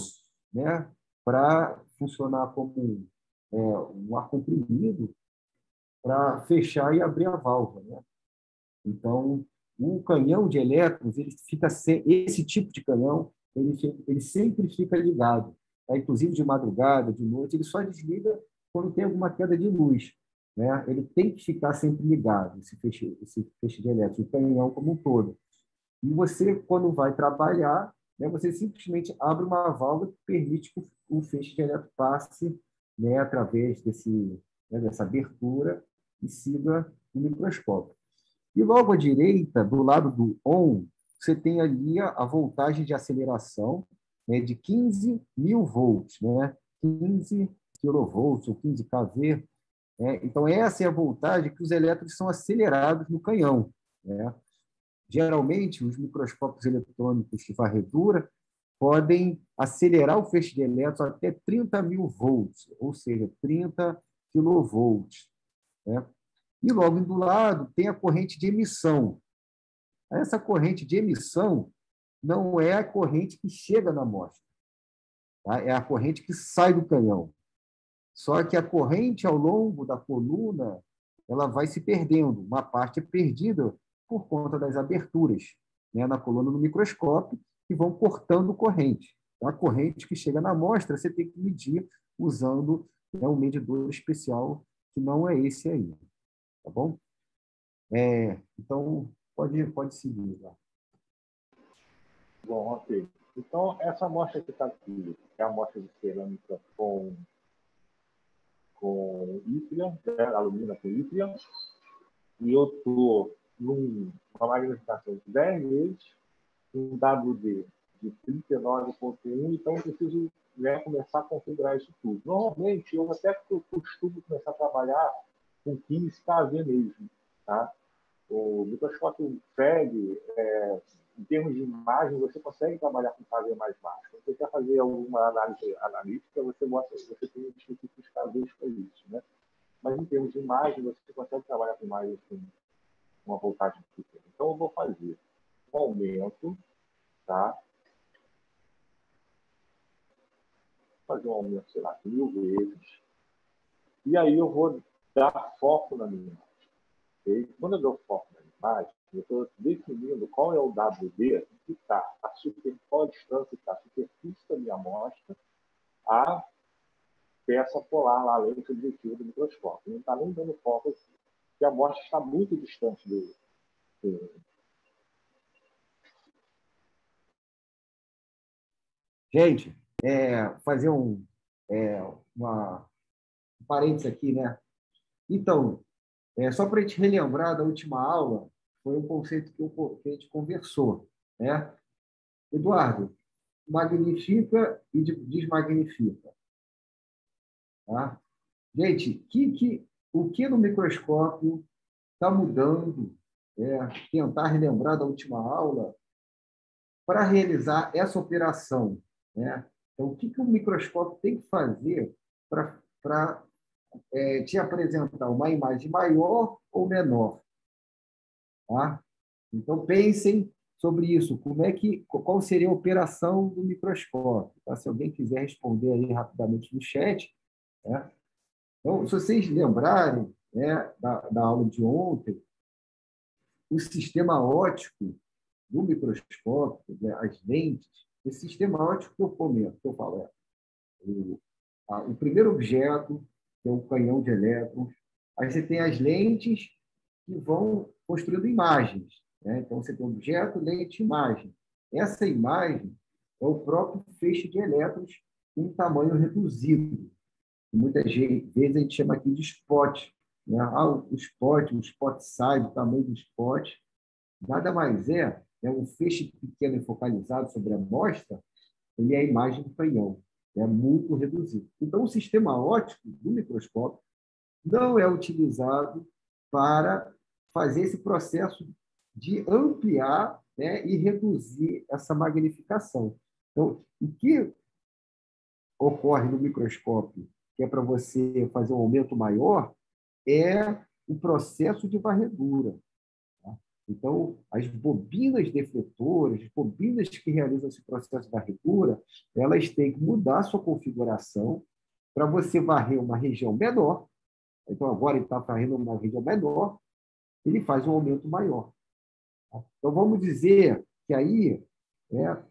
[SPEAKER 3] né? para funcionar como é, um ar comprimido para fechar e abrir a válvula. Né? Então, o canhão de elétrons, ele fica esse tipo de canhão, ele, ele sempre fica ligado. Tá? Inclusive de madrugada, de noite, ele só desliga quando tem alguma queda de luz. Né? Ele tem que ficar sempre ligado, esse feixe, esse feixe de elétrons, o canhão como um todo. E você, quando vai trabalhar, né, você simplesmente abre uma válvula que permite que o feixe de elétrons passe né, através desse, né, dessa abertura e siga o microscópio. E logo à direita, do lado do ON, você tem ali a voltagem de aceleração né, de 15 mil volts, né? 15 kilovolts ou 15 kV. Né? Então, essa é a voltagem que os elétrons são acelerados no canhão. Né? Geralmente, os microscópios eletrônicos de varredura podem acelerar o feixe de elétrons até 30 mil volts, ou seja, 30 kilovolts. Né? E logo do lado tem a corrente de emissão. Essa corrente de emissão não é a corrente que chega na amostra, tá? é a corrente que sai do canhão. Só que a corrente ao longo da coluna ela vai se perdendo, uma parte é perdida por conta das aberturas né, na coluna do microscópio que vão cortando corrente. Então, a corrente que chega na amostra você tem que medir usando né, um medidor especial que não é esse aí. Tá bom? É, então, pode, pode seguir. Lá.
[SPEAKER 2] Bom, ok. Então, essa amostra que está aqui é a amostra de cerâmica com, com ítria, né, alumina com ítria, e eu estou numa magnificação de 10 vezes, um WD de 39,1, então eu preciso né, começar a configurar isso tudo. Normalmente, eu até costumo começar a trabalhar com 15 kV mesmo. Tá? O microscópio FEG, é, em termos de imagem, você consegue trabalhar com KV mais baixo. Quando você quer fazer alguma análise analítica, você, mostra, você tem específicos KVs para isso. Né? Mas em termos de imagem, você consegue trabalhar com imagens com uma voltagem pequena. Então, eu vou fazer um aumento, tá? Fazer um aumento, sei lá, mil vezes. E aí eu vou dar foco na minha imagem. Okay? Quando eu dou foco na minha imagem, eu estou definindo qual é o WD que está, a super, qual a distância que está a superfície da minha amostra a peça polar lá, lente objetiva do microscópio. Não está nem dando foco aqui, porque a amostra está muito distante do
[SPEAKER 3] Gente, é, fazer um, é, uma, um parênteses aqui, né? Então, é, só para a gente relembrar da última aula, foi um conceito que, eu, que a gente conversou. Né? Eduardo, magnifica e desmagnifica. Tá? Gente, que, que, o que no microscópio está mudando? É, tentar relembrar da última aula para realizar essa operação. Né? Então, o que, que o microscópio tem que fazer para é, te apresentar uma imagem maior ou menor. Tá? Então, pensem sobre isso. Como é que, qual seria a operação do microscópio? Tá? Se alguém quiser responder aí rapidamente no chat. Né? Então, se vocês lembrarem né, da, da aula de ontem, o sistema óptico do microscópio, né, as lentes, esse sistema óptico que eu comento, que eu falo, é o, a, o primeiro objeto, que é o canhão de elétrons, aí você tem as lentes que vão construindo imagens. Né? Então, você tem objeto, lente, imagem. Essa imagem é o próprio feixe de elétrons em tamanho reduzido. Muitas vezes a gente chama aqui de spot. Né? Ah, o spot, o spot size, o tamanho do spot. Nada mais é, é um feixe pequeno e focalizado sobre a amostra, ele é a imagem do canhão, é muito reduzido. Então, o sistema óptico do microscópio não é utilizado para fazer esse processo de ampliar né, e reduzir essa magnificação. Então, o que ocorre no microscópio, que é para você fazer um aumento maior, é o processo de varredura. Então, as bobinas defletoras, as bobinas que realizam esse processo de varredura, elas têm que mudar sua configuração para você varrer uma região menor. Então, agora ele está varrendo uma região menor, ele faz um aumento maior. Então, vamos dizer que aí, é,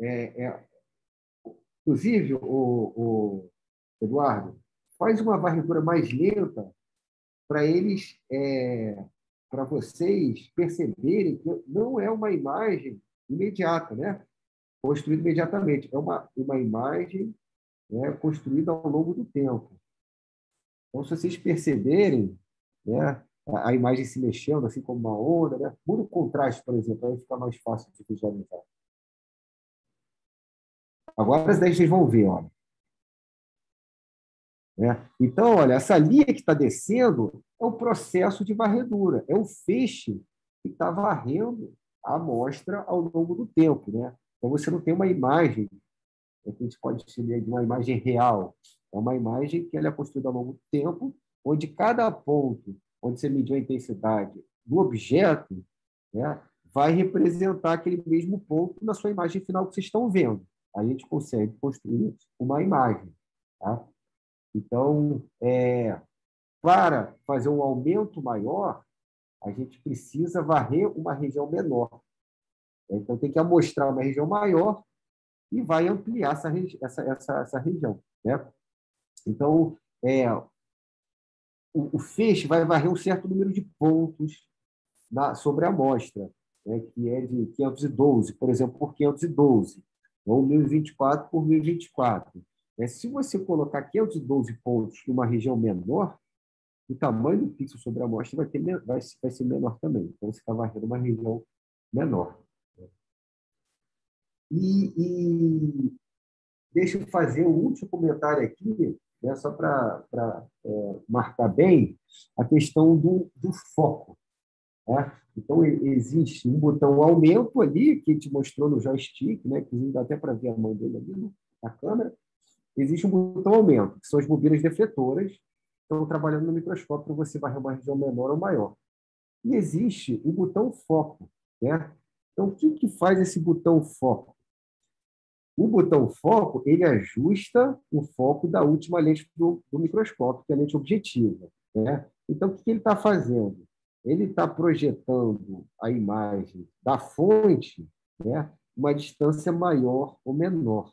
[SPEAKER 3] é, é inclusive, o, o, Eduardo, faz uma varredura mais lenta para eles, é, para vocês perceberem que não é uma imagem imediata, né? construída imediatamente, é uma, uma imagem né, construída ao longo do tempo. Então, se vocês perceberem, né, a imagem se mexendo, assim como uma onda, né? Muda o contraste, por exemplo, aí fica mais fácil de visualizar. Agora vocês vão ver, olha. É. Então, olha, essa linha que está descendo é o processo de varredura, é o feixe que está varrendo a amostra ao longo do tempo. Né? Então, você não tem uma imagem, é que a gente pode chamar de uma imagem real, é uma imagem que ela é construída ao longo do tempo, onde cada ponto onde você mediu a intensidade do objeto, né, vai representar aquele mesmo ponto na sua imagem final que vocês estão vendo. A gente consegue construir uma imagem. Tá? Então, é, para fazer um aumento maior, a gente precisa varrer uma região menor. Então, tem que amostrar uma região maior e vai ampliar essa, essa, essa, essa região. Né? Então, é, o, o feixe vai varrer um certo número de pontos na, sobre a amostra, né, que é de 512, por exemplo, por 512, ou 1024 por 1024. É, se você colocar 512 pontos numa região menor, o tamanho do pixel sobre a amostra vai, ter, vai, vai ser menor também. Então, você está varrendo uma região menor. E, e deixa eu fazer um último comentário aqui, né, só para é, marcar bem a questão do, do foco. Né? Então, existe um botão aumento ali, que te mostrou no joystick, né, que dá até para ver a mão dele ali na câmera. Existe um botão aumento, que são as bobinas defletoras, que estão trabalhando no microscópio você varrer uma região menor ou maior. E existe o botão foco. Né? Então, o que, que faz esse botão foco? O botão foco ele ajusta o foco da última lente do, do microscópio, que é a lente objetiva. Né? Então, o que ele está fazendo? Ele está projetando a imagem da fonte né, uma distância maior ou menor.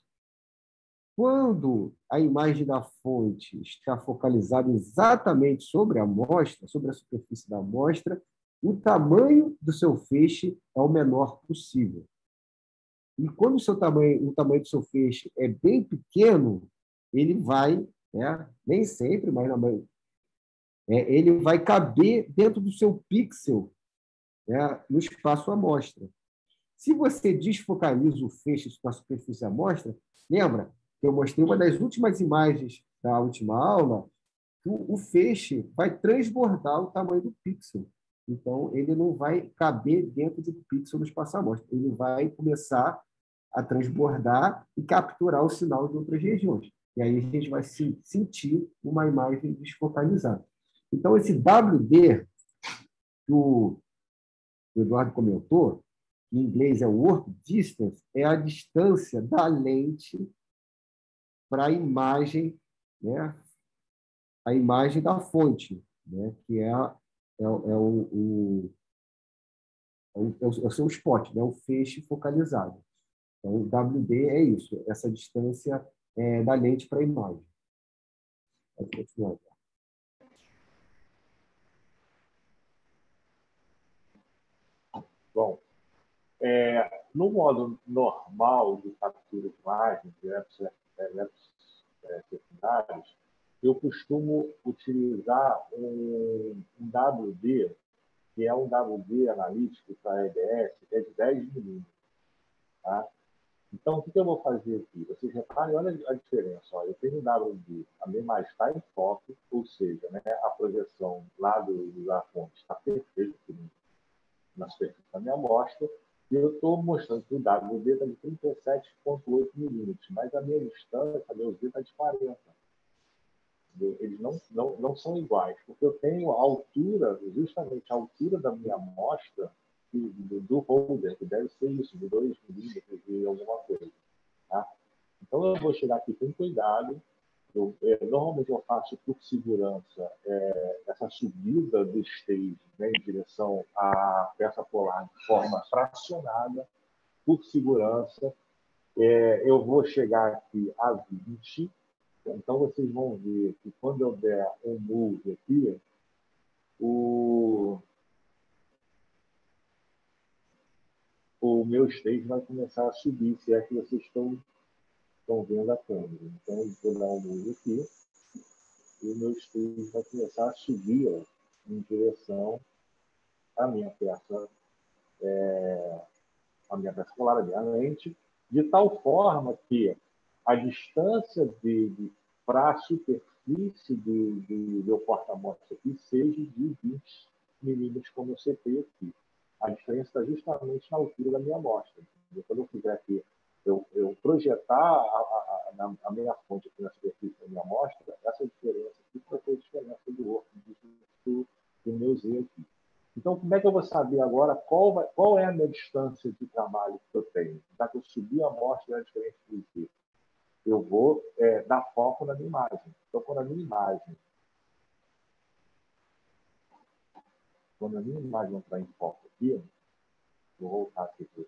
[SPEAKER 3] Quando a imagem da fonte está focalizada exatamente sobre a amostra, sobre a superfície da amostra, o tamanho do seu feixe é o menor possível. E quando o seu tamanho, o tamanho do seu feixe é bem pequeno, ele vai, né, nem sempre, mas na maioria, é, ele vai caber dentro do seu pixel né, no espaço amostra. Se você desfocaliza o feixe com a superfície amostra, lembra eu mostrei uma das últimas imagens da última aula, o, o feixe vai transbordar o tamanho do pixel. Então, ele não vai caber dentro do pixel no espaço amostra. Ele vai começar a transbordar e capturar o sinal de outras regiões. E aí a gente vai se sentir uma imagem desfocalizada. Então, esse WD que o Eduardo comentou,
[SPEAKER 4] em inglês é work distance, é a distância da lente para a imagem, né? a imagem da fonte, né? que é, a, é, é, o, o, é, o, é o seu spot, né? o feixe focalizado. Então, o WD é isso, essa distância é, da lente para a imagem. Continuar.
[SPEAKER 2] Bom, é, no modo normal de captura de imagens, de apps, é, secundários, eu costumo utilizar um, um WD, que é um WD analítico para EBS, que é de 10 milímetros. Tá? Então, o que, eu vou fazer aqui? Vocês reparem, olha a diferença. Eu tenho um WD, a minha imagem está em foco, ou seja, né, a projeção lá do, da fonte está perfeita na superfície da minha amostra, eu estou mostrando que o WD está de 37,8 milímetros, mas a minha distância, meu Z está de 40. Eles não, não, não são iguais, porque eu tenho a altura, justamente a altura da minha amostra do, do holder, que deve ser isso, de 2 milímetros e alguma coisa. Tá? Então, eu vou chegar aqui com cuidado, eu, é, normalmente eu faço por segurança é, essa subida do stage né, em direção à peça polar de forma fracionada, por segurança. É, eu vou chegar aqui a 20. Então, vocês vão ver que quando eu der um move aqui, o, o meu stage vai começar a subir, se é que vocês estão estão vendo a câmera. Então, vou dar um move aqui e o meu stage vai começar a subir ó, em direção à minha peça, é, a minha peça polar, a minha lente, de tal forma que a distância dele para a superfície do, do meu porta-amostra aqui seja de 20 milímetros, como eu setei aqui. A diferença está justamente na altura da minha amostra. Quando eu fizer aqui eu, eu projetar a, a, a, minha fonte aqui na superfície da minha amostra, essa diferença aqui vai ter a diferença do outro, do, do meu Z aqui. Então, como é que eu vou saber agora qual, vai, qual é a minha distância de trabalho que eu tenho? Já que eu subi a amostra é diferente do Z, eu vou é, dar foco na minha imagem. Então, quando a minha imagem quando a minha imagem entrar em foco aqui, vou voltar aqui para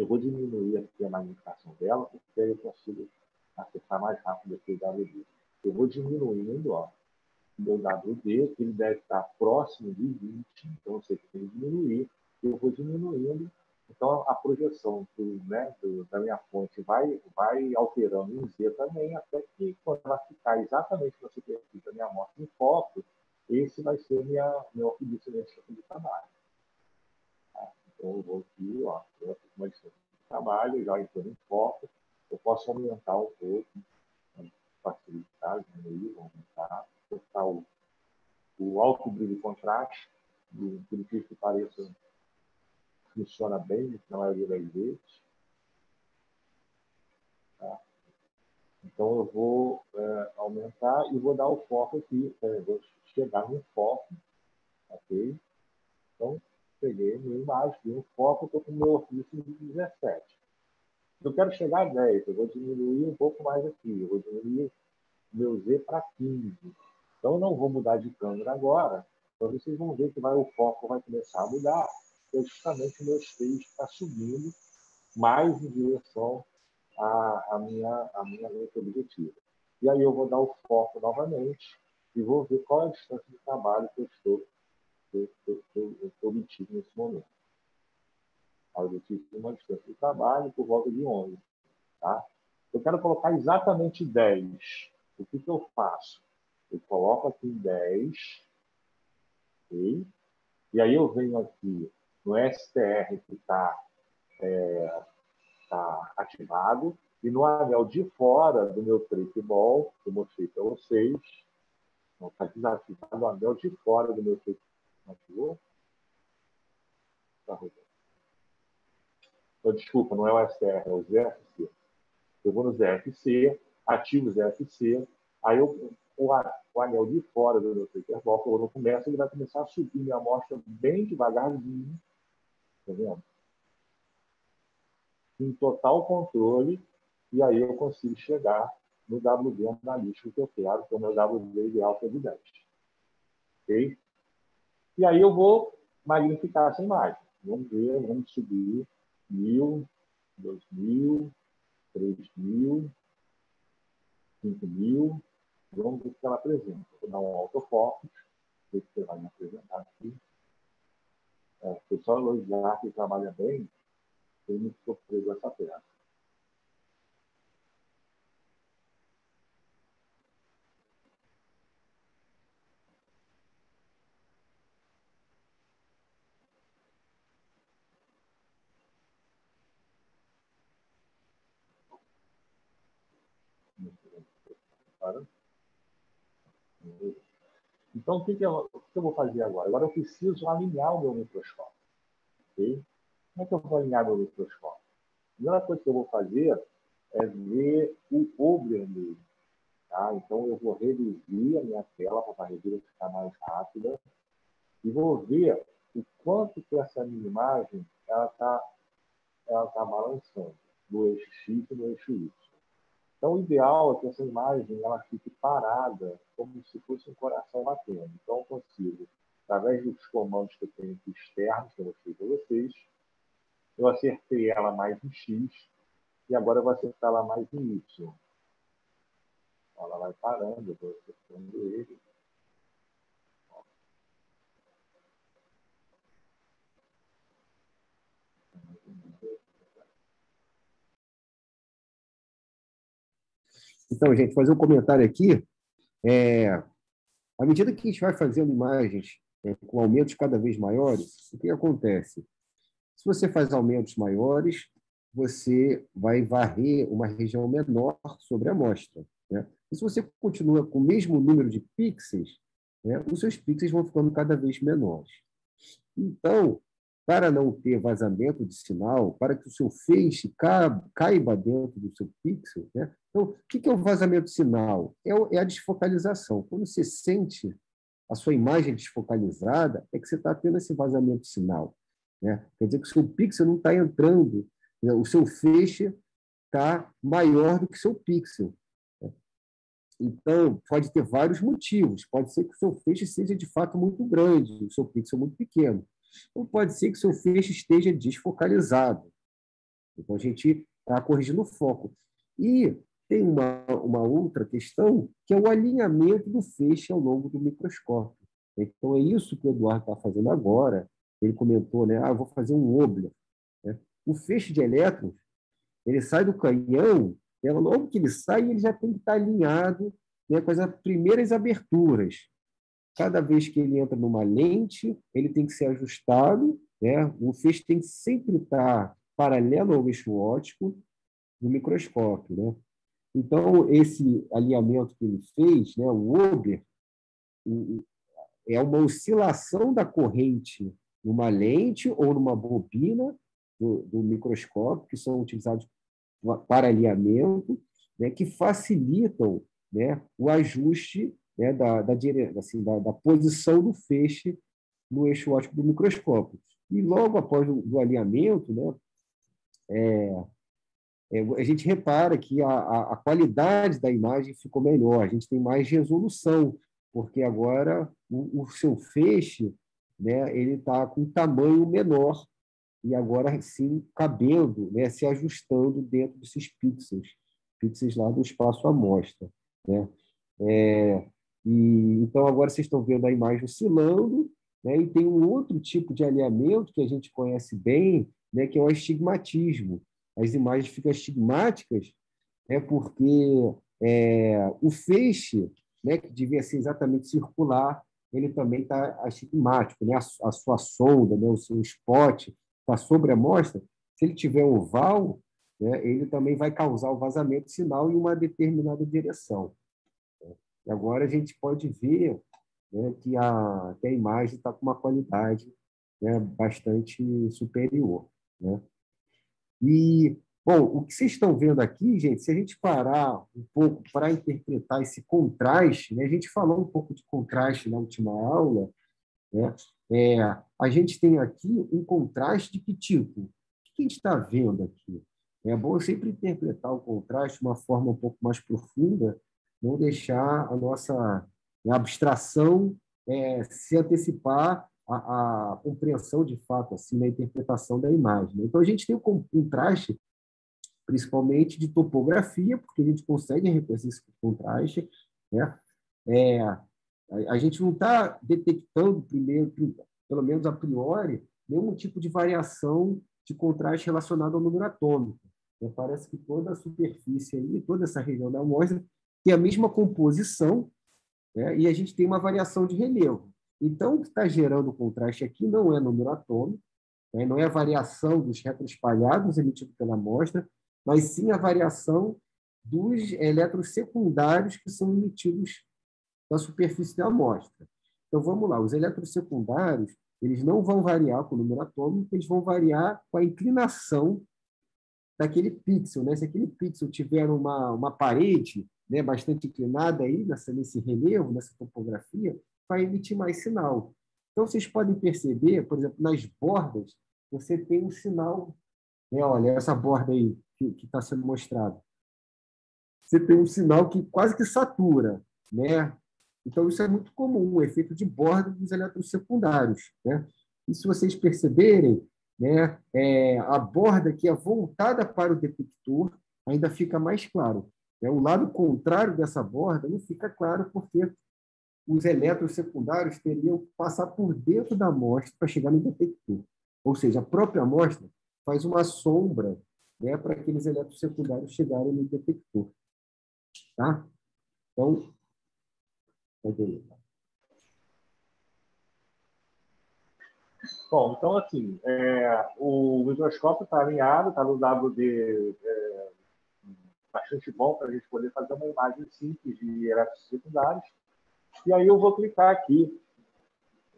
[SPEAKER 2] eu vou diminuir aqui a magnificação dela, porque aí eu consigo acessar mais rápido aqui o WD. Eu vou diminuindo ó, meu WD, que ele deve estar próximo de 20, então eu sei que tem que diminuir. Eu vou diminuindo, então a projeção do, né, do, da minha fonte vai, vai alterando em Z também, até que quando ela ficar exatamente na superfície da minha amostra em foco, esse vai ser minha, meu obedecimento de trabalho. Então, eu vou aqui, ó, eu aqui uma trabalho, já entrando em foco, eu posso aumentar um pouco, né, facilitar, diminuir, aumentar, o, o alto brilho contraste, do incrível que pareça, funciona bem na maioria das vezes. Tá? Então, eu vou é, aumentar e vou dar o foco aqui, é, vou chegar no foco, ok? Então, peguei minha imagem, um foco, estou com o meu ofício de 17. Eu quero chegar a 10, eu vou diminuir um pouco mais aqui, eu vou diminuir meu Z para 15. Então, eu não vou mudar de câmera agora, então vocês vão ver que vai, o foco vai começar a mudar, porque justamente o meu stage está subindo mais em direção à, à minha, à minha lente objetiva. E aí eu vou dar o foco novamente e vou ver qual é a distância de trabalho que eu estou eu, eu, eu, obtive nesse momento. Obtive uma distância de trabalho por volta de 11. Tá? Eu quero colocar exatamente 10. O que, que eu faço? Eu coloco aqui em 10. Okay? E aí eu venho aqui no STR que está é, tá ativado e no anel de fora do meu trackball, que eu mostrei para vocês, está desativado o anel de fora do meu trackball Ativou? Tá então, desculpa, não é o STR, é o ZFC. Eu vou no ZFC, ativo o ZFC, aí eu, o, o anel de fora do meu Twitter Ball, quando eu começo, ele vai começar a subir minha amostra bem devagarzinho, Tá vendo? Em total controle, e aí eu consigo chegar no WD analítico que eu quero, que é o meu WD ideal é de 10. Ok? E aí eu vou magnificar essa imagem. Vamos ver, vamos subir mil, dois mil, três mil, cinco mil. Vamos ver o que ela apresenta. Vou dar um autofoco, ver que você vai me apresentar aqui. É, o pessoal elogiar que trabalha bem, tem muito surpreso essa peça. Então, o que, que, eu, o que eu vou fazer agora? Agora eu preciso alinhar o meu microscópio. Okay? Como é que eu vou alinhar meu microscópio? A primeira coisa que eu vou fazer é ver o dele. Tá? Então, eu vou reduzir a minha tela para a reduzir ficar mais rápida e vou ver o quanto que essa minha imagem está ela tá balançando no eixo X e no eixo Y. Então, o ideal é que essa imagem ela fique parada, como se fosse um coração batendo. Então, eu consigo, através dos comandos que eu tenho aqui externos, que eu mostrei para vocês, eu acertei ela mais em X e agora eu vou acertar ela mais em Y. Ela vai parando, eu estou acertando ele.
[SPEAKER 3] Então, gente, fazer um comentário aqui. É, à medida que a gente vai fazendo imagens é, com aumentos cada vez maiores, o que acontece? Se você faz aumentos maiores, você vai varrer uma região menor sobre a amostra. Né? E se você continua com o mesmo número de pixels, né, os seus pixels vão ficando cada vez menores. Então, para não ter vazamento de sinal, para que o seu feixe caiba dentro do seu pixel. Né? Então, o que é o vazamento de sinal? É, é a desfocalização. Quando você sente a sua imagem desfocalizada, é que você está tendo esse vazamento de sinal. Né? Quer dizer que o seu pixel não está entrando, né? o seu feixe está maior do que o seu pixel. Né? Então, pode ter vários motivos. Pode ser que o seu feixe seja de fato muito grande, o seu pixel muito pequeno. Ou pode ser que seu feixe esteja desfocalizado. Então, a gente está corrigindo o foco. E tem uma, uma outra questão, que é o alinhamento do feixe ao longo do microscópio. Então, é isso que o Eduardo está fazendo agora. Ele comentou, né? Ah, vou fazer um Obler. Né? O feixe de elétrons, ele sai do canhão, né? logo que ele sai, ele já tem que estar alinhado né, com as primeiras aberturas cada vez que ele entra numa lente, ele tem que ser ajustado, né? o feixe tem que sempre estar paralelo ao eixo óptico no microscópio. Né? Então, esse alinhamento que ele fez, né, o Ober, é uma oscilação da corrente numa lente ou numa bobina do, do microscópio, que são utilizados para alinhamento, né, que facilitam né, o ajuste né, da, da, assim, da, da, posição do feixe no eixo óptico do microscópio. E logo após o do alinhamento, né, é, é, a gente repara que a, a, qualidade da imagem ficou melhor, a gente tem mais resolução, porque agora o, o seu feixe né, ele está com tamanho menor e agora sim cabendo, né, se ajustando dentro desses pixels, pixels lá do espaço amostra. Né? É, e, então, agora vocês estão vendo a imagem oscilando, né? e tem um outro tipo de alinhamento que a gente conhece bem, né? que é o astigmatismo. As imagens ficam astigmáticas né? porque é, o feixe, né? que devia ser exatamente circular, ele também está astigmático. Né? A, a, sua sonda, né? o seu spot está sobre a amostra. Se ele tiver oval, né? ele também vai causar o vazamento sinal em uma determinada direção. E agora a gente pode ver né, que, a, que a imagem está com uma qualidade né, bastante superior. Né? E, bom, o que vocês estão vendo aqui, gente, se a gente parar um pouco para interpretar esse contraste, né, a gente falou um pouco de contraste na última aula, né? é, a gente tem aqui um contraste de que tipo? O que a gente está vendo aqui? É bom sempre interpretar o contraste de uma forma um pouco mais profunda, não deixar a nossa abstração é, se antecipar à, compreensão de fato, assim, na interpretação da imagem. Né? Então, a gente tem um contraste, principalmente de topografia, porque a gente consegue reconhecer esse contraste. Né? É, a, a gente não está detectando, primeiro, pelo menos a priori, nenhum tipo de variação de contraste relacionado ao número atômico. Né? Parece que toda a superfície aí, toda essa região da amostra tem a mesma composição né? e a gente tem uma variação de relevo. Então, o que está gerando o contraste aqui não é número atômico, né? não é a variação dos retroespalhados emitidos pela amostra, mas sim a variação dos elétrons secundários que são emitidos da superfície da amostra. Então, vamos lá, os elétrons secundários eles não vão variar com o número atômico, eles vão variar com a inclinação daquele pixel. Né? Se aquele pixel tiver uma, uma parede né, bastante inclinada aí nessa, nesse relevo, nessa topografia, vai emitir mais sinal. Então, vocês podem perceber, por exemplo, nas bordas, você tem um sinal. Né, olha, essa borda aí que está sendo mostrada. Você tem um sinal que quase que satura. Né? Então, isso é muito comum, o efeito de borda dos elétrons secundários. Né? E se vocês perceberem, né, é, a borda que é voltada para o detector ainda fica mais claro. Né? O lado contrário dessa borda não fica claro porque os elétrons secundários teriam que passar por dentro da amostra para chegar no detector. Ou seja, a própria amostra faz uma sombra né, para aqueles elétrons secundários chegarem no detector. Tá? Então, pode ir.
[SPEAKER 2] Bom, então, assim, é, o microscópio está alinhado, está no WD é, bastante bom para a gente poder fazer uma imagem simples de elétrons secundários. E aí eu vou clicar aqui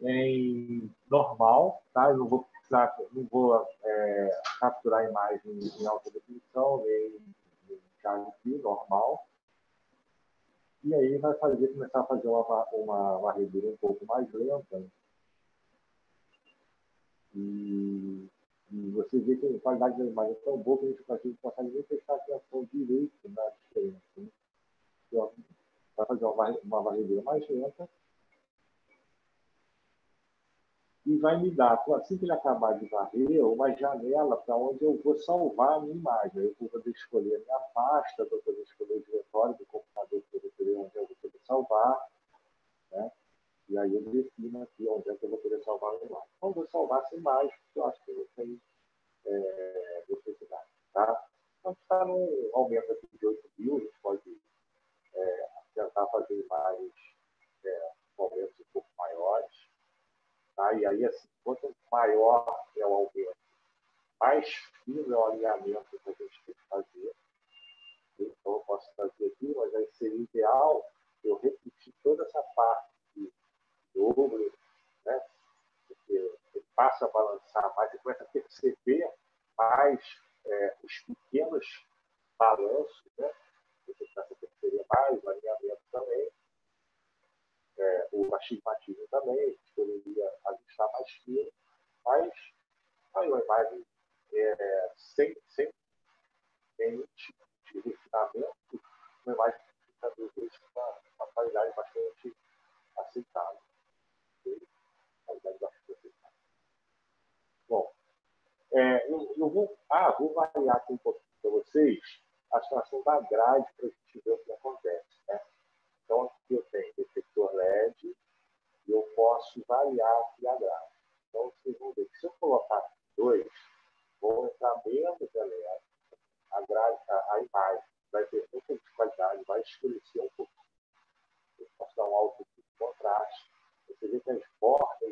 [SPEAKER 2] em normal, tá? Eu não vou precisar, não vou é, capturar a imagem em alta definição, nem em aqui, normal. E aí vai fazer, começar a fazer uma, uma varredura um pouco mais lenta, e, e, você vê que a qualidade da imagem é tão boa que a gente, consegue, consegue nem prestar atenção direito na diferença. Né? Vai fazer uma, uma varredura mais lenta e vai me dar, assim que ele acabar de varrer, uma janela para onde eu vou salvar a minha imagem. Eu vou poder escolher a minha pasta, vou poder escolher o diretório do computador para poder onde eu vou poder salvar. Né? E aí eu defino aqui onde é que eu vou poder salvar a imagem. Então, vou salvar essa imagem, porque eu acho que não tem é, necessidade. Tá? Então, está num aumento aqui de 8 mil, a gente pode é, tentar fazer imagens é, com aumentos um pouco maiores. Tá? E aí, assim, quanto maior é o aumento, mais fino é o alinhamento que a gente tem que fazer. Então, eu posso fazer aqui, mas aí seria ideal eu repetir toda essa parte dobro, né? Porque ele passa a balançar mais, e começa a perceber mais é, os pequenos balanços, né? Você começa a perceber mais o alinhamento também, é, o astigmatismo também, poderia ajustar mais fino, mas aí uma imagem é, sem, sem tipo de refinamento, uma imagem que fica, com uma, uma qualidade bastante aceitável. Bom, é, eu, eu, vou, ah, vou variar aqui um pouquinho para vocês a situação da grade para a gente ver o que acontece. Né? Então, aqui eu tenho detector LED e eu posso variar aqui a grade. Então, vocês vão ver que se eu colocar dois, vão entrar menos elétricos, a, grade, a, a imagem vai ter pouco de qualidade, vai escurecer um pouquinho. Eu posso dar um alto contraste você vê que as bordas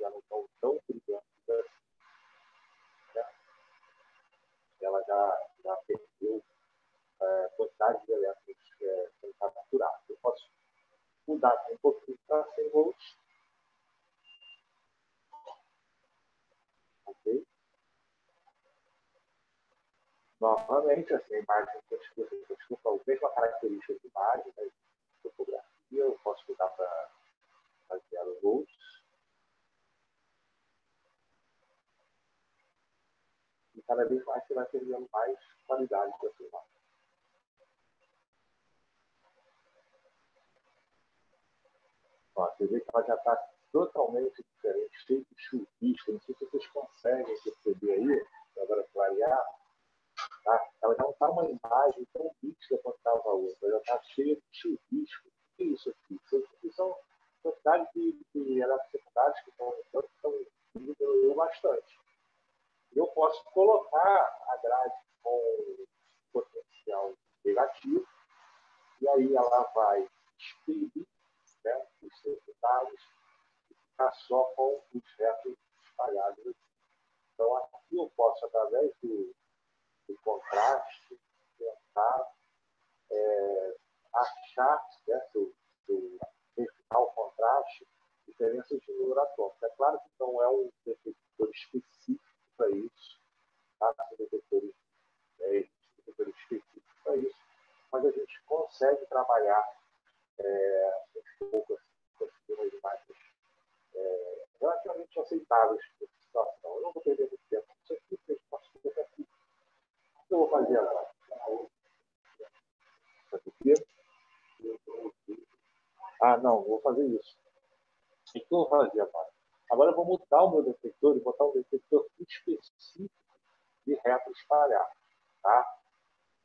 [SPEAKER 2] realmente assim, a imagem continua, continua com a mesma característica de imagem, né, de fotografia, eu posso mudar para fazer a luz. E cada vez mais você vai perdendo mais qualidade da sua imagem. Você vê que ela já está totalmente diferente, cheio de chuvisco. Não sei se vocês conseguem perceber aí, agora clarear Tá? Ela já não está uma imagem tão nítida quanto estava a outra, ela está cheia de chuvisco. O que é isso aqui? Isso são quantidades de, de eletricidades que estão entrando, estão diminuindo bastante. Eu posso colocar a grade com potencial negativo, e aí ela vai exprimir né, os secundários e ficar só com os retos espalhados. Então, aqui eu posso, através do, do contraste, tentar é, achar, né, do, do, o contraste, diferenças de número atômico. É claro que não é um detector específico para isso, tá? são detectores, é, detectores específicos para isso, mas a gente consegue trabalhar é, um pouco assim, conseguir umas imagens é, relativamente aceitáveis para situação. Eu não vou perder muito tempo. Isso aqui fez posso fazer aqui. O que eu vou fazer agora? Ah, não, vou fazer isso. O que eu vou fazer agora? Agora eu vou mudar o meu detector e botar um detector específico de reto espalhado, tá?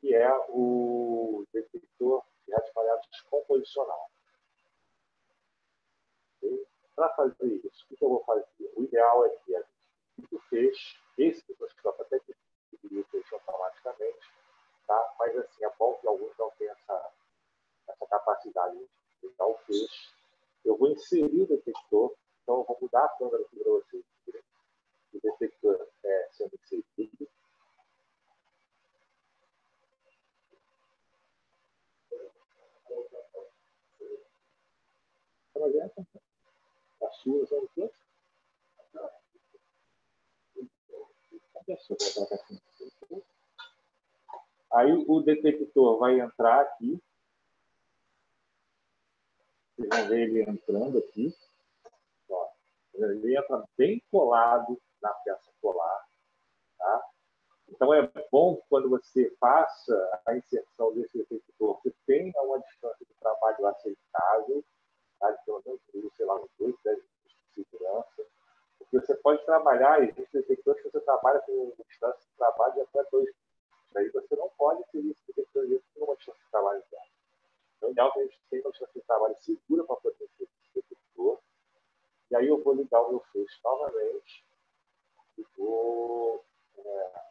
[SPEAKER 2] que é o detector de reto espalhado descomposicional. Para fazer isso, o que eu vou fazer? O ideal é que a gente fez esse microscópio até que o fez automaticamente, tá? mas assim, é bom que alguns não tenham essa, essa capacidade de ligar o feixe. Eu vou inserir o detector então, eu vou mudar a câmera aqui para vocês. O detector é sendo inserido. A sua são o Aí o detector vai entrar aqui. Vocês vão ver ele entrando aqui. Ele entra bem colado na peça colar. Tá? Então, é bom quando você faça a inserção desse detector, você tenha uma distância de trabalho aceitável, tá? de pelo menos, sei lá, uns 2, 10 minutos de segurança. Você pode trabalhar, existem detectores que você trabalha com uma distância de trabalho de até 2 minutos. Aí você não pode ter esse detector numa distância de trabalho interna. Então, ideal que a gente tenha uma distância de trabalho segura para poder ter esse detector e aí eu vou ligar o meu feixe novamente e vou é,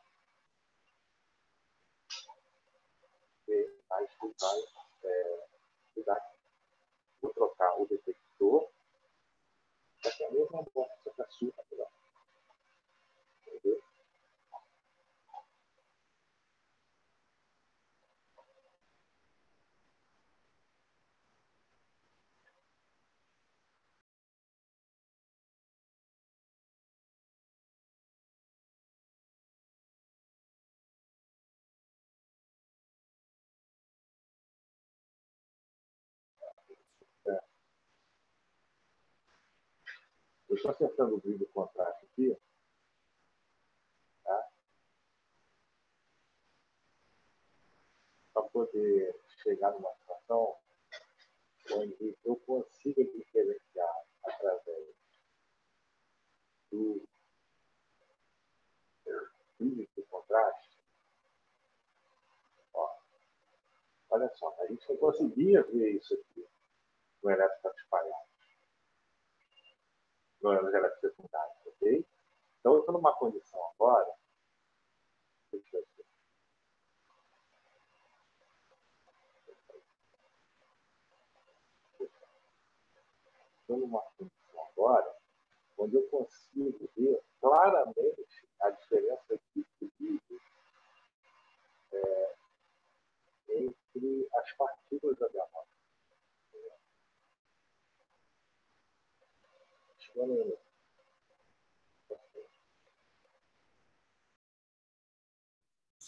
[SPEAKER 2] mais detalhes. É, vou trocar o detector. Essa é a mesma bosta, só que a sua melhor. Entendeu? Eu estou acertando o brilho contraste aqui. Tá? Para poder chegar numa situação onde eu consiga diferenciar através do brilho do contraste. Ó, olha só, a gente não conseguia ver isso aqui no elétrico espalhado secundário, ok? Então, eu estou numa condição agora. Deixa eu ver. Estou numa condição agora onde eu consigo ver claramente a diferença de equilíbrio é, entre as partículas da minha mão.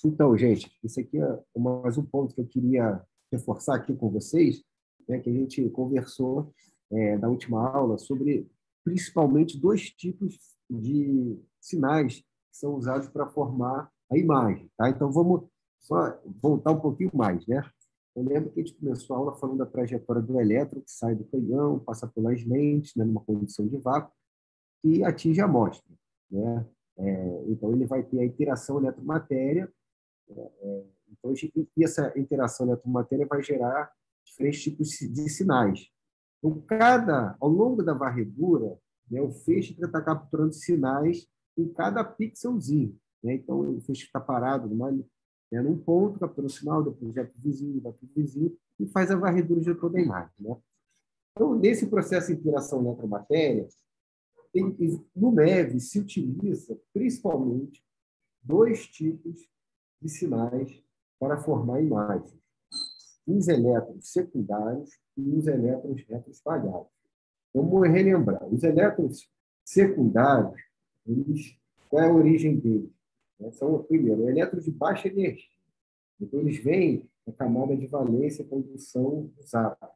[SPEAKER 3] Então, gente, esse aqui é mais um ponto que eu queria reforçar aqui com vocês, né, que a gente conversou é, na última aula sobre principalmente dois tipos de sinais que são usados para formar a imagem. Tá? Então, vamos só voltar um pouquinho mais. Né? Eu lembro que a gente começou a aula falando da trajetória do elétron, que sai do canhão, passa pelas lentes, né, numa condição de vácuo, e atinge a amostra. Né? É, então, ele vai ter a interação eletromatéria, é, é então, e essa interação eletromatéria vai gerar diferentes tipos de sinais. Então, cada, ao longo da varredura, né, o feixe está capturando sinais em cada pixelzinho. Né? Então, o feixe está parado numa, né, num ponto, captura o sinal, depois vai para o vizinho, vai para o vizinho, e faz a varredura de toda a imagem. Né? Então, nesse processo de interação eletromatéria, tem, no MEV se utiliza principalmente dois tipos de sinais para formar imagens. Uns elétrons secundários e uns elétrons retroespalhados. Vamos relembrar. Os elétrons secundários, eles, qual é a origem deles? São, primeiro, elétrons de baixa energia. Então, eles vêm da camada de valência condução dos átomos.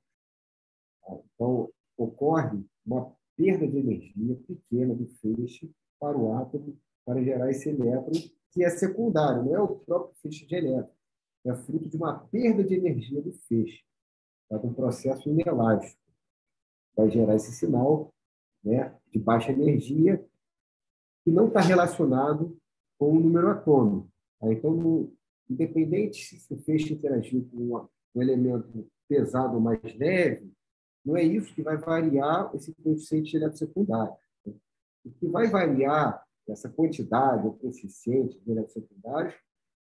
[SPEAKER 3] Então, ocorre uma perda de energia pequena do feixe para o átomo para gerar esse elétron, que é secundário, não é o próprio feixe de elétron. É fruto de uma perda de energia do feixe, de um processo inelástico. Vai gerar esse sinal né, de baixa energia que não está relacionado com o número atômico. Então, independente se o feixe interagir com um elemento pesado ou mais leve, não é isso que vai variar esse coeficiente elétron secundário. O que vai variar essa quantidade, o coeficiente de elétrons secundários,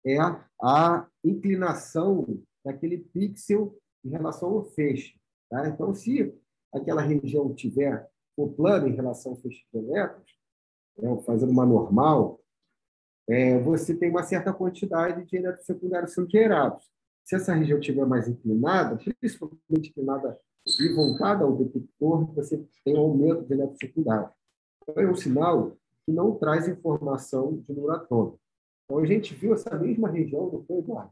[SPEAKER 3] é a, a, inclinação daquele pixel em relação ao feixe. Tá? Então, se aquela região tiver o plano em relação ao feixe de elétrons, né, fazendo uma normal, é, você tem uma certa quantidade de elétrons secundários sendo gerados. Se essa região estiver mais inclinada, principalmente inclinada e voltada ao detector, você tem um aumento de elétrons secundários. Então, é um sinal que não traz informação de número atômico. Então, a gente viu essa mesma região, não foi, Eduardo?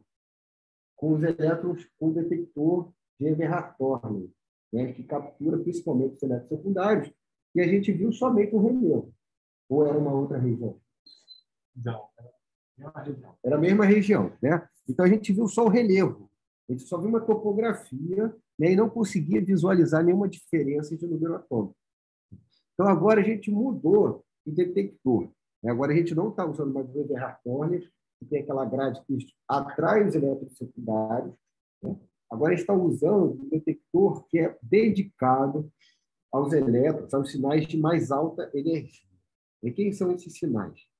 [SPEAKER 3] Com os elétrons com o detector de Everhard-Thorne, né, que captura principalmente os elétrons secundários, e a gente viu somente o relevo. Ou era uma outra região?
[SPEAKER 2] Não,
[SPEAKER 3] era a mesma região. Né? Então, a gente viu só o relevo. A gente só viu uma topografia né, e não conseguia visualizar nenhuma diferença de número atômico. Então, agora a gente mudou de detector. Né? Agora a gente não está usando mais o Everhard que tem aquela grade que atrai os elétrons secundários. Né? Agora a gente está usando um detector que é dedicado aos elétrons, aos sinais de mais alta energia. E quem são esses sinais?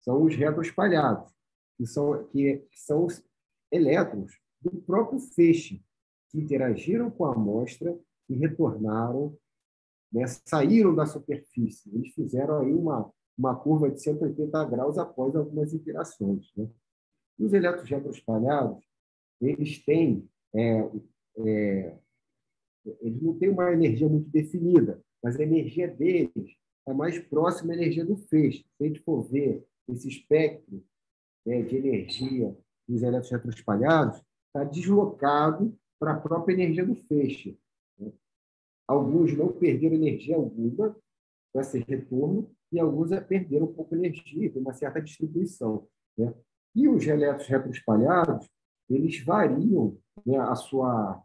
[SPEAKER 3] São os retroespalhados, que são, que são os elétrons do próprio feixe, que interagiram com a amostra e retornaram, né, saíram da superfície. Eles fizeram aí uma, uma curva de 180 graus após algumas interações. Né? Os elétrons retroespalhados, eles têm é, é, eles não têm uma energia muito definida, mas a energia deles é mais próxima à energia do feixe. Se a gente for ver esse espectro né, de energia dos elétrons retroespalhados, está deslocado para a própria energia do feixe. Né? Alguns não perderam energia alguma com esse retorno, e alguns perderam um pouco de energia, tem uma certa distribuição. Né? E os elétrons retroespalhados, eles variam né, a sua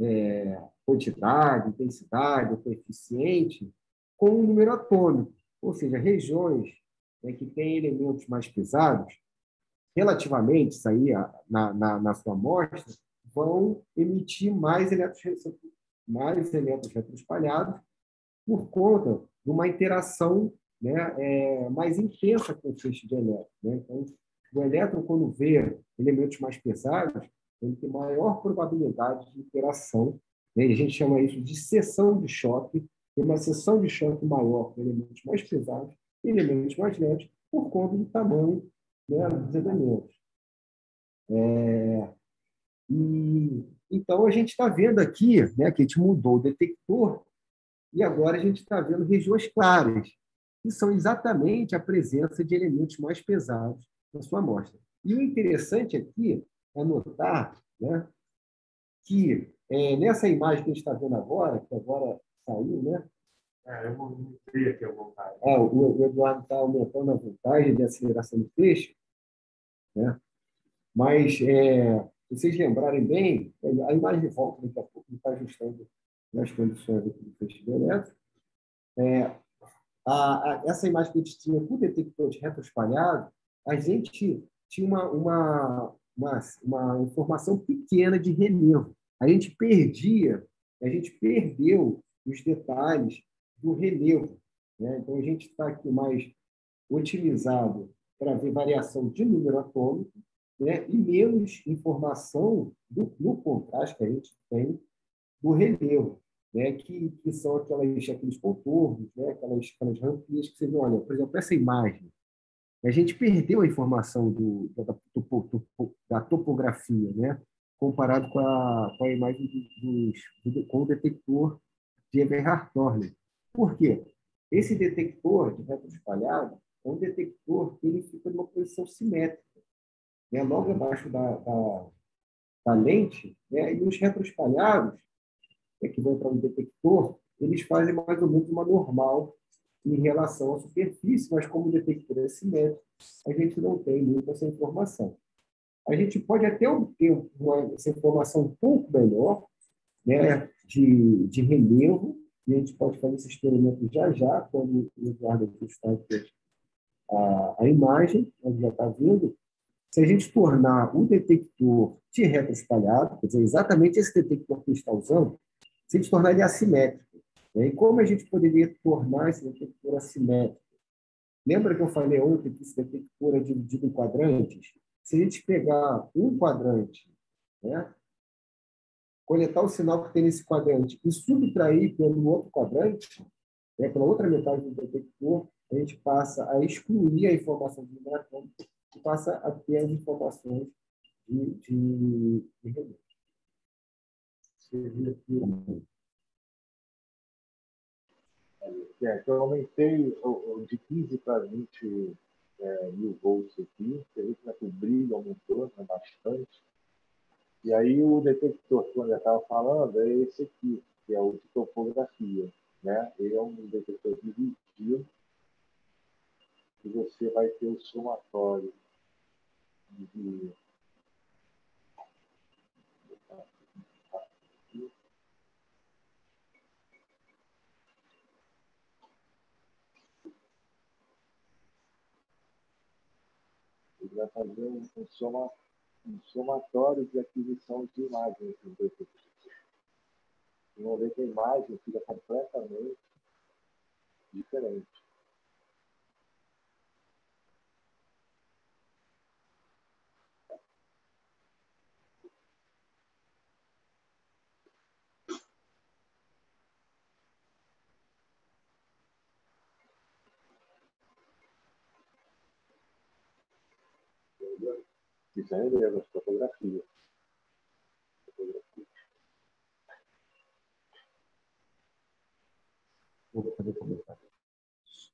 [SPEAKER 3] é, quantidade, intensidade, coeficiente, com o número atômico, ou seja, regiões né, que têm elementos mais pesados, relativamente, isso aí na, na, na sua amostra, vão emitir mais elétrons, mais elétrons retroespalhados por conta de uma interação né, é, mais intensa com o feixe de elétrons. Né? Então, o elétron, quando vê elementos mais pesados, ele tem maior probabilidade de interação. Né? a gente chama isso de seção de choque. Tem uma seção de choque maior com elementos mais pesados e elementos mais leves por conta do tamanho né, dos elementos. É, e, então, a gente está vendo aqui né, que a gente mudou o detector e agora a gente está vendo regiões claras, que são exatamente a presença de elementos mais pesados na sua amostra. E o interessante aqui é notar né, que é, nessa imagem que a gente está vendo agora, que agora saiu, né,
[SPEAKER 6] É, eu aqui a vontade.
[SPEAKER 3] Ah, o, Eduardo está aumentando a vantagem de aceleração do peixe, né? mas é, vocês lembrarem bem, a imagem volta daqui a pouco, está ajustando nas condições do feixe elétrico. É, a, a, essa imagem que a gente tinha com o detector de retroespalhado, a gente tinha uma, uma, uma, uma informação pequena de relevo. A gente perdia, a gente perdeu os detalhes do relevo. Né? Então, a gente está aqui mais otimizado para ver variação de número atômico né? e menos informação do, no contraste que a gente tem do relevo, né? que, que são aquelas, aqueles contornos, né? aquelas, aquelas rampinhas que você vê. Olha, por exemplo, essa imagem, a gente perdeu a informação do, da, da topografia, né? comparado com a, com a imagem dos, do, com o detector de Eberhard-Torner. Por quê? Esse detector de retroespalhado é um detector que ele fica numa posição simétrica, né? logo abaixo da, da, da lente, né? e os retroespalhados, né, que vão para um detector, eles fazem mais ou menos uma normal em relação à superfície, mas como o detector é simétrico, a gente não tem muito essa informação. A gente pode até obter uma, essa informação um pouco melhor, né, de, de relevo, e a gente pode fazer esse experimento já já, quando o Eduardo está aqui a, a imagem, a gente já está vendo. Se a gente tornar o detector de retroespalhado, quer dizer, exatamente esse detector que está usando, se a gente tornar ele assimétrico, né? e como a gente poderia tornar esse detector assimétrico? Lembra que eu falei ontem que esse detector é dividido em quadrantes? Se a gente pegar um quadrante, né, coletar o sinal que tem nesse quadrante e subtrair pelo outro quadrante, né, pela outra metade do detector, a gente passa a excluir a informação de número e passa a ter as informações de, de, de relevo.
[SPEAKER 2] É, então, eu aumentei de 15 para 20 é, mil volts aqui. Você vê que o brilho aumentou né, bastante. E aí o detector que eu estava falando é esse aqui, que é o de topografia. Né? Ele é um detector dividido e você vai ter o somatório de vai fazer um, um somatório um somatório de aquisição de imagens dos dois ver que a imagem fica completamente diferente.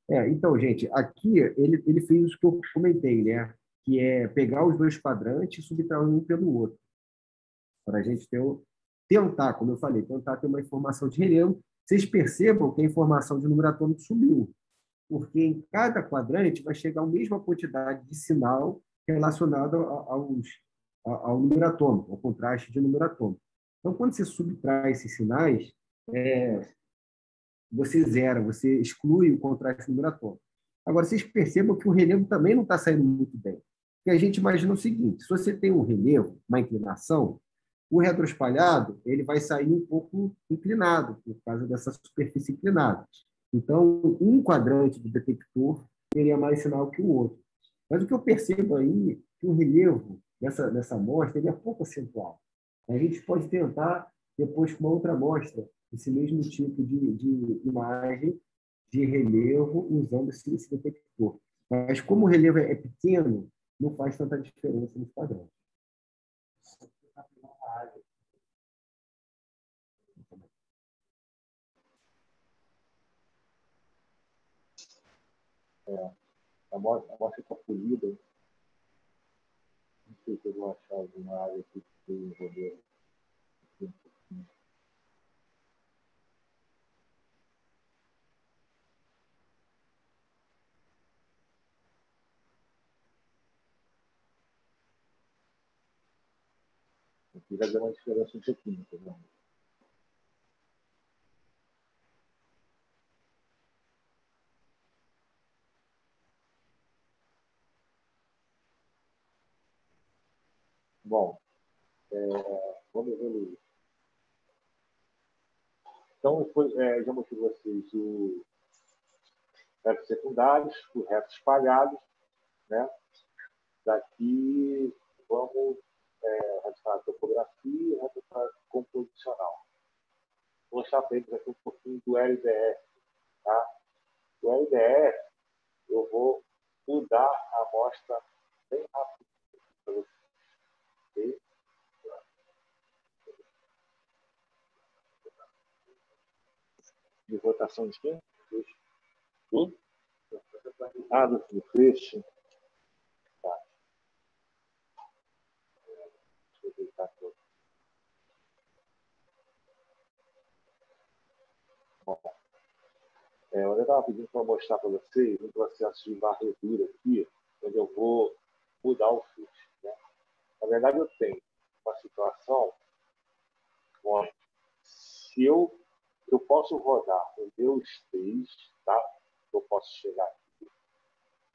[SPEAKER 2] É.
[SPEAKER 3] É, então, gente, aqui ele, ele fez o que eu comentei, né? Que é pegar os dois quadrantes e subtrair um pelo outro. Para a gente ter tentar, como eu falei, tentar ter uma informação de relevo. Vocês percebam que a informação de número atômico subiu, porque em cada quadrante vai chegar a mesma quantidade de sinal relacionado aos, ao número atômico, ao contraste de número atômico. Então, quando você subtrai esses sinais, é, você zera, você exclui o contraste número atômico. Agora, vocês percebam que o relevo também não está saindo muito bem. Porque a gente imagina o seguinte, se você tem um relevo, uma inclinação, o retroespalhado ele vai sair um pouco inclinado, por causa dessa superfície inclinada. Então, um quadrante do detector teria mais sinal que o outro. Mas o que eu percebo aí que o relevo dessa, dessa amostra ele é pouco acentuado. A gente pode tentar, depois, com uma outra amostra, esse mesmo tipo de, de imagem de relevo usando esse, esse detector. Mas como o relevo é pequeno, não faz tanta diferença nos padrões.
[SPEAKER 2] É a mão, está mão polida. Não sei se eu vou achar alguma área aqui que envolver. Aqui vai dar uma diferença um pouquinho, tá vendo? Bom, é, vamos evoluir. Então, foi, é, já mostrei vocês o retos secundários, os retos espalhados. Né? Daqui, vamos é, a topografia e a composicional. Vou mostrar para eles aqui um pouquinho do LDS. Tá? O LDS, eu vou mudar a amostra bem rápido para vocês. De rotação de quem? Tudo? Ah, do, do. Tá. Deixa eu deitar todo. Bom, é, eu estava pedindo para mostrar para vocês um processo de varredura aqui, onde eu vou mudar o fluxo. Na verdade, eu tenho uma situação onde se eu, eu posso rodar o meu stage, tá? eu posso chegar aqui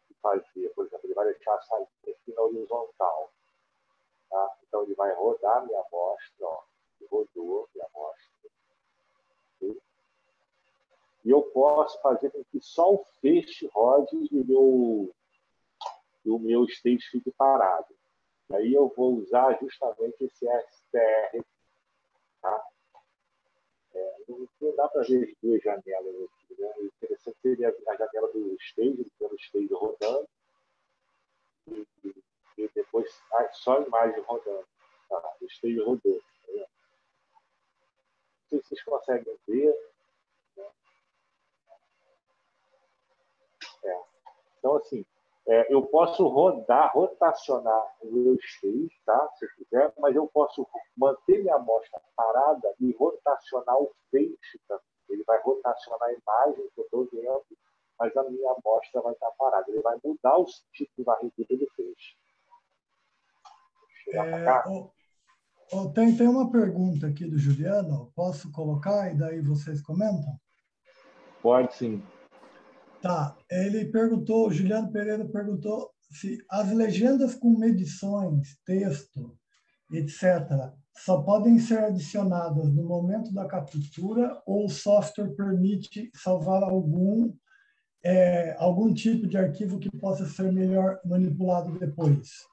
[SPEAKER 2] e fazer, por exemplo, ele vai deixar a saída aqui na horizontal. Tá? Então, ele vai rodar minha amostra, ó, rodou minha amostra. E eu posso fazer com que só o feixe rode e o meu, e o meu stage fique parado. Aí eu vou usar justamente esse STR. Tá? É, não dá para ver as duas janelas aqui. Né? O interessante seria a janela do stage, do stage rodando, e, e depois ah, só a imagem rodando. Tá? O stage rodou. Tá não sei se vocês conseguem ver. É. Então, assim, é, eu posso rodar, rotacionar o meu stage, tá? se eu quiser, mas eu posso manter minha amostra parada e rotacionar o feixe também. Ele vai rotacionar a imagem que eu estou vendo, mas a minha amostra vai estar parada. Ele vai mudar o tipo de varredura do feixe.
[SPEAKER 1] É, oh, oh, tem, tem uma pergunta aqui do Juliano, posso colocar e daí vocês comentam?
[SPEAKER 2] Pode sim.
[SPEAKER 1] Tá, ele perguntou, o Juliano Pereira perguntou se as legendas com medições, texto, etc., só podem ser adicionadas no momento da captura ou o software permite salvar algum é, algum tipo de arquivo que possa ser melhor manipulado depois?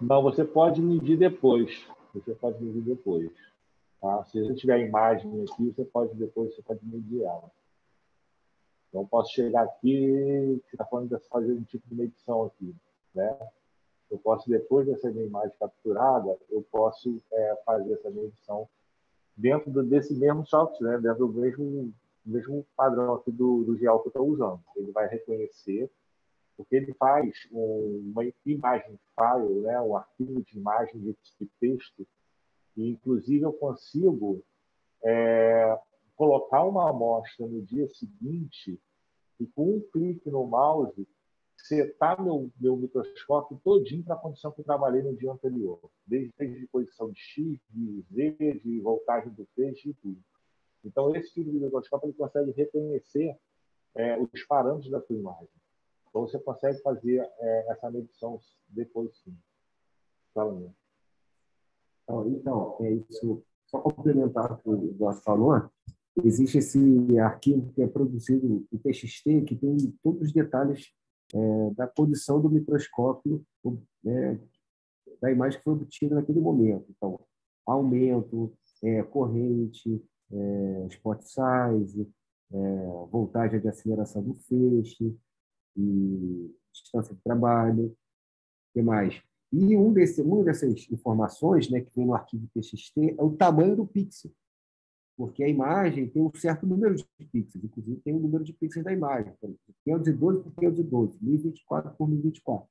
[SPEAKER 2] Não, você pode medir depois. Você pode medir depois. Tá? Se você tiver imagem aqui, você pode depois você pode medir ela. Então, posso chegar aqui, você está falando de fazer um tipo de medição aqui, né? Eu posso, depois dessa minha imagem capturada, eu posso é, fazer essa medição dentro desse mesmo software, né? dentro do mesmo, mesmo padrão aqui do, do que eu estou usando. Ele vai reconhecer, porque ele faz um, uma imagem file, né? um arquivo de imagem de, de texto, e inclusive eu consigo é, colocar uma amostra no dia seguinte e com um clique no mouse setar meu, meu microscópio todinho para a condição que eu trabalhei no dia anterior, desde, posição de X, de Z, de voltagem do feixe e tudo. Então, esse tipo de microscópio ele consegue reconhecer é, os parâmetros da sua imagem. Então, você consegue fazer é, essa medição depois sim. Fala,
[SPEAKER 3] Então, é isso. Só complementar o que o Eduardo falou, existe esse arquivo que é produzido em TXT, que tem todos os detalhes é, da posição do microscópio é, da imagem que foi obtida naquele momento. Então, aumento, é, corrente, é, spot size, é, voltagem de aceleração do feixe, e distância de trabalho, que mais? E um desse, uma dessas informações né, que vem no arquivo TXT é o tamanho do pixel porque a imagem tem um certo número de pixels, inclusive tem um número de pixels da imagem, 512 por 512, 1024 por 1024.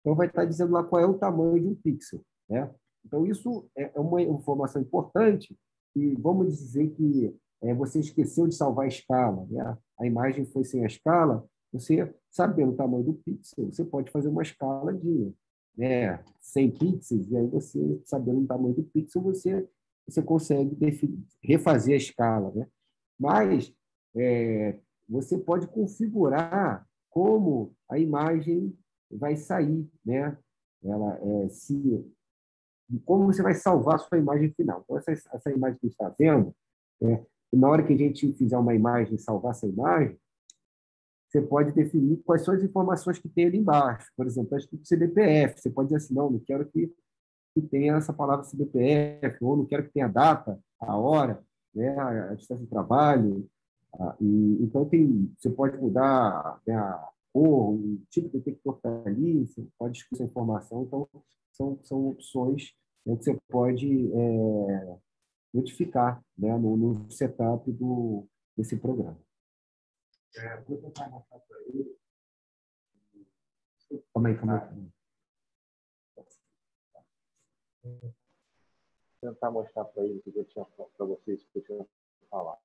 [SPEAKER 3] Então, vai estar dizendo lá qual é o tamanho de um pixel. Né? Então, isso é, é uma informação importante e vamos dizer que é, você esqueceu de salvar a escala, né? a imagem foi sem a escala, você, sabendo o tamanho do pixel, você pode fazer uma escala de né, 100 pixels, e aí você, sabendo o tamanho do pixel, você, você consegue refazer a escala. Né? Mas é, você pode configurar como a imagem vai sair, né? Ela, é, se, como você vai salvar a sua imagem final. Então, essa, essa imagem que está vendo, é, na hora que a gente fizer uma imagem e salvar essa imagem, você pode definir quais são as informações que tem ali embaixo. Por exemplo, acho que CBPF. Você pode dizer assim, não, não quero que, que tenha essa palavra CBPF, ou não quero que tenha a data, a hora, né, a distância de trabalho. Ah, e, então, tem, você pode mudar né, a cor, o tipo de detector que está ali, você pode discutir essa informação. Então, são, são opções né, que você pode é, modificar né, no, no setup do, desse programa. É, vou tentar mostrar para ele. Calma aí, calma aí.
[SPEAKER 2] Tentar mostrar para ele o que eu tinha para vocês que eu tinha falar.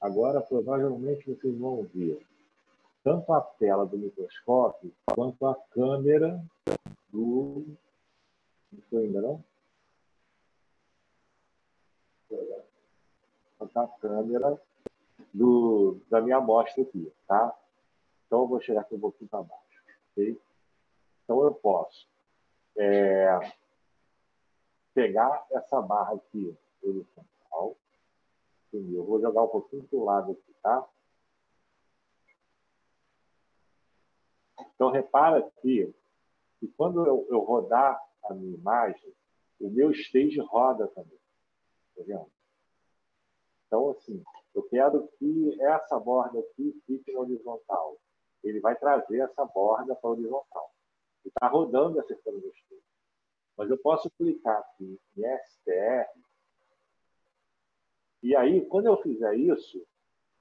[SPEAKER 2] Agora, provavelmente, vocês vão ver tanto a tela do microscópio quanto a câmera do. Não foi ainda, não? Quanto a câmera do, da minha amostra aqui, tá? Então, eu vou chegar aqui um pouquinho para baixo, ok? Então, eu posso é, pegar essa barra aqui horizontal, eu vou jogar um pouquinho para o lado aqui, tá? Então, repara aqui que quando eu, eu rodar a minha imagem, o meu stage roda também. Tá vendo? Então, assim, eu quero que essa borda aqui fique na horizontal. Ele vai trazer essa borda para a horizontal. E está rodando essa escala do stage. Mas eu posso clicar aqui em STR. E aí, quando eu fizer isso,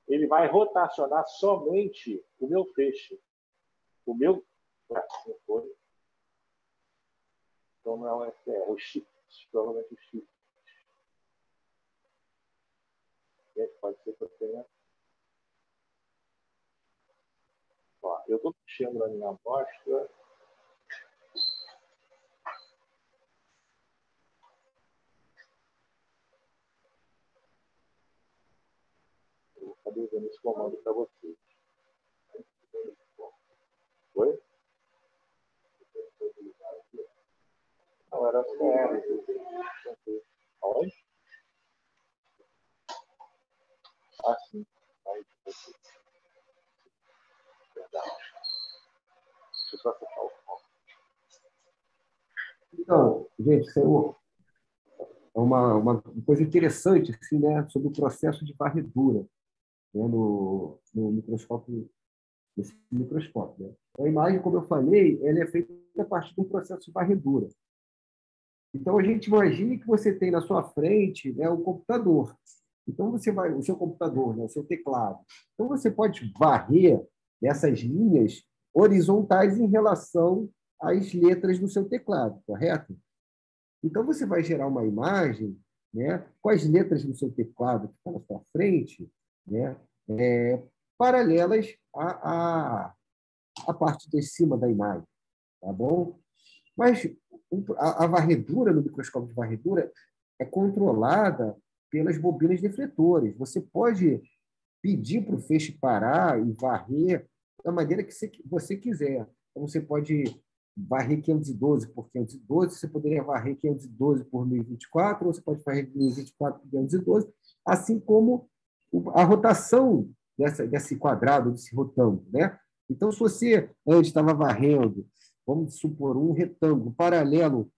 [SPEAKER 2] ele vai rotacionar somente o meu feixe. O meu. Então não é o STR, é o shift. Provavelmente o shift. Pode ser que eu tenha. Ó, eu estou mexendo na minha amostra. Dando esse comando para vocês. Foi? Não, era CR. Aonde? Ah, sim. Aí, Verdade. Deixa eu só fechar o foco.
[SPEAKER 3] Então, gente, isso é uma, uma coisa interessante assim, né, sobre o processo de varredura né, no, no microscópio nesse microscópio. Né? A imagem, como eu falei, ela é feita a partir de um processo de varredura. Então, a gente imagine que você tem na sua frente né, um computador. Então, você vai, o seu computador, né, o seu teclado. Então, você pode varrer essas linhas horizontais em relação às letras do seu teclado, correto? Então, você vai gerar uma imagem né, com as letras do seu teclado que está na sua frente, né, é, paralelas à, à, à parte de cima da imagem, tá bom? Mas a, a varredura no microscópio de varredura é controlada pelas bobinas defletores. Você pode pedir para o feixe parar e varrer da maneira que você quiser. Então, você pode varrer 512 por 512, você poderia varrer 512 por 1024, ou você pode varrer 1024 por 512, assim como a rotação dessa, desse quadrado, desse retângulo. Né? Então, se você antes estava varrendo, vamos supor, um retângulo paralelo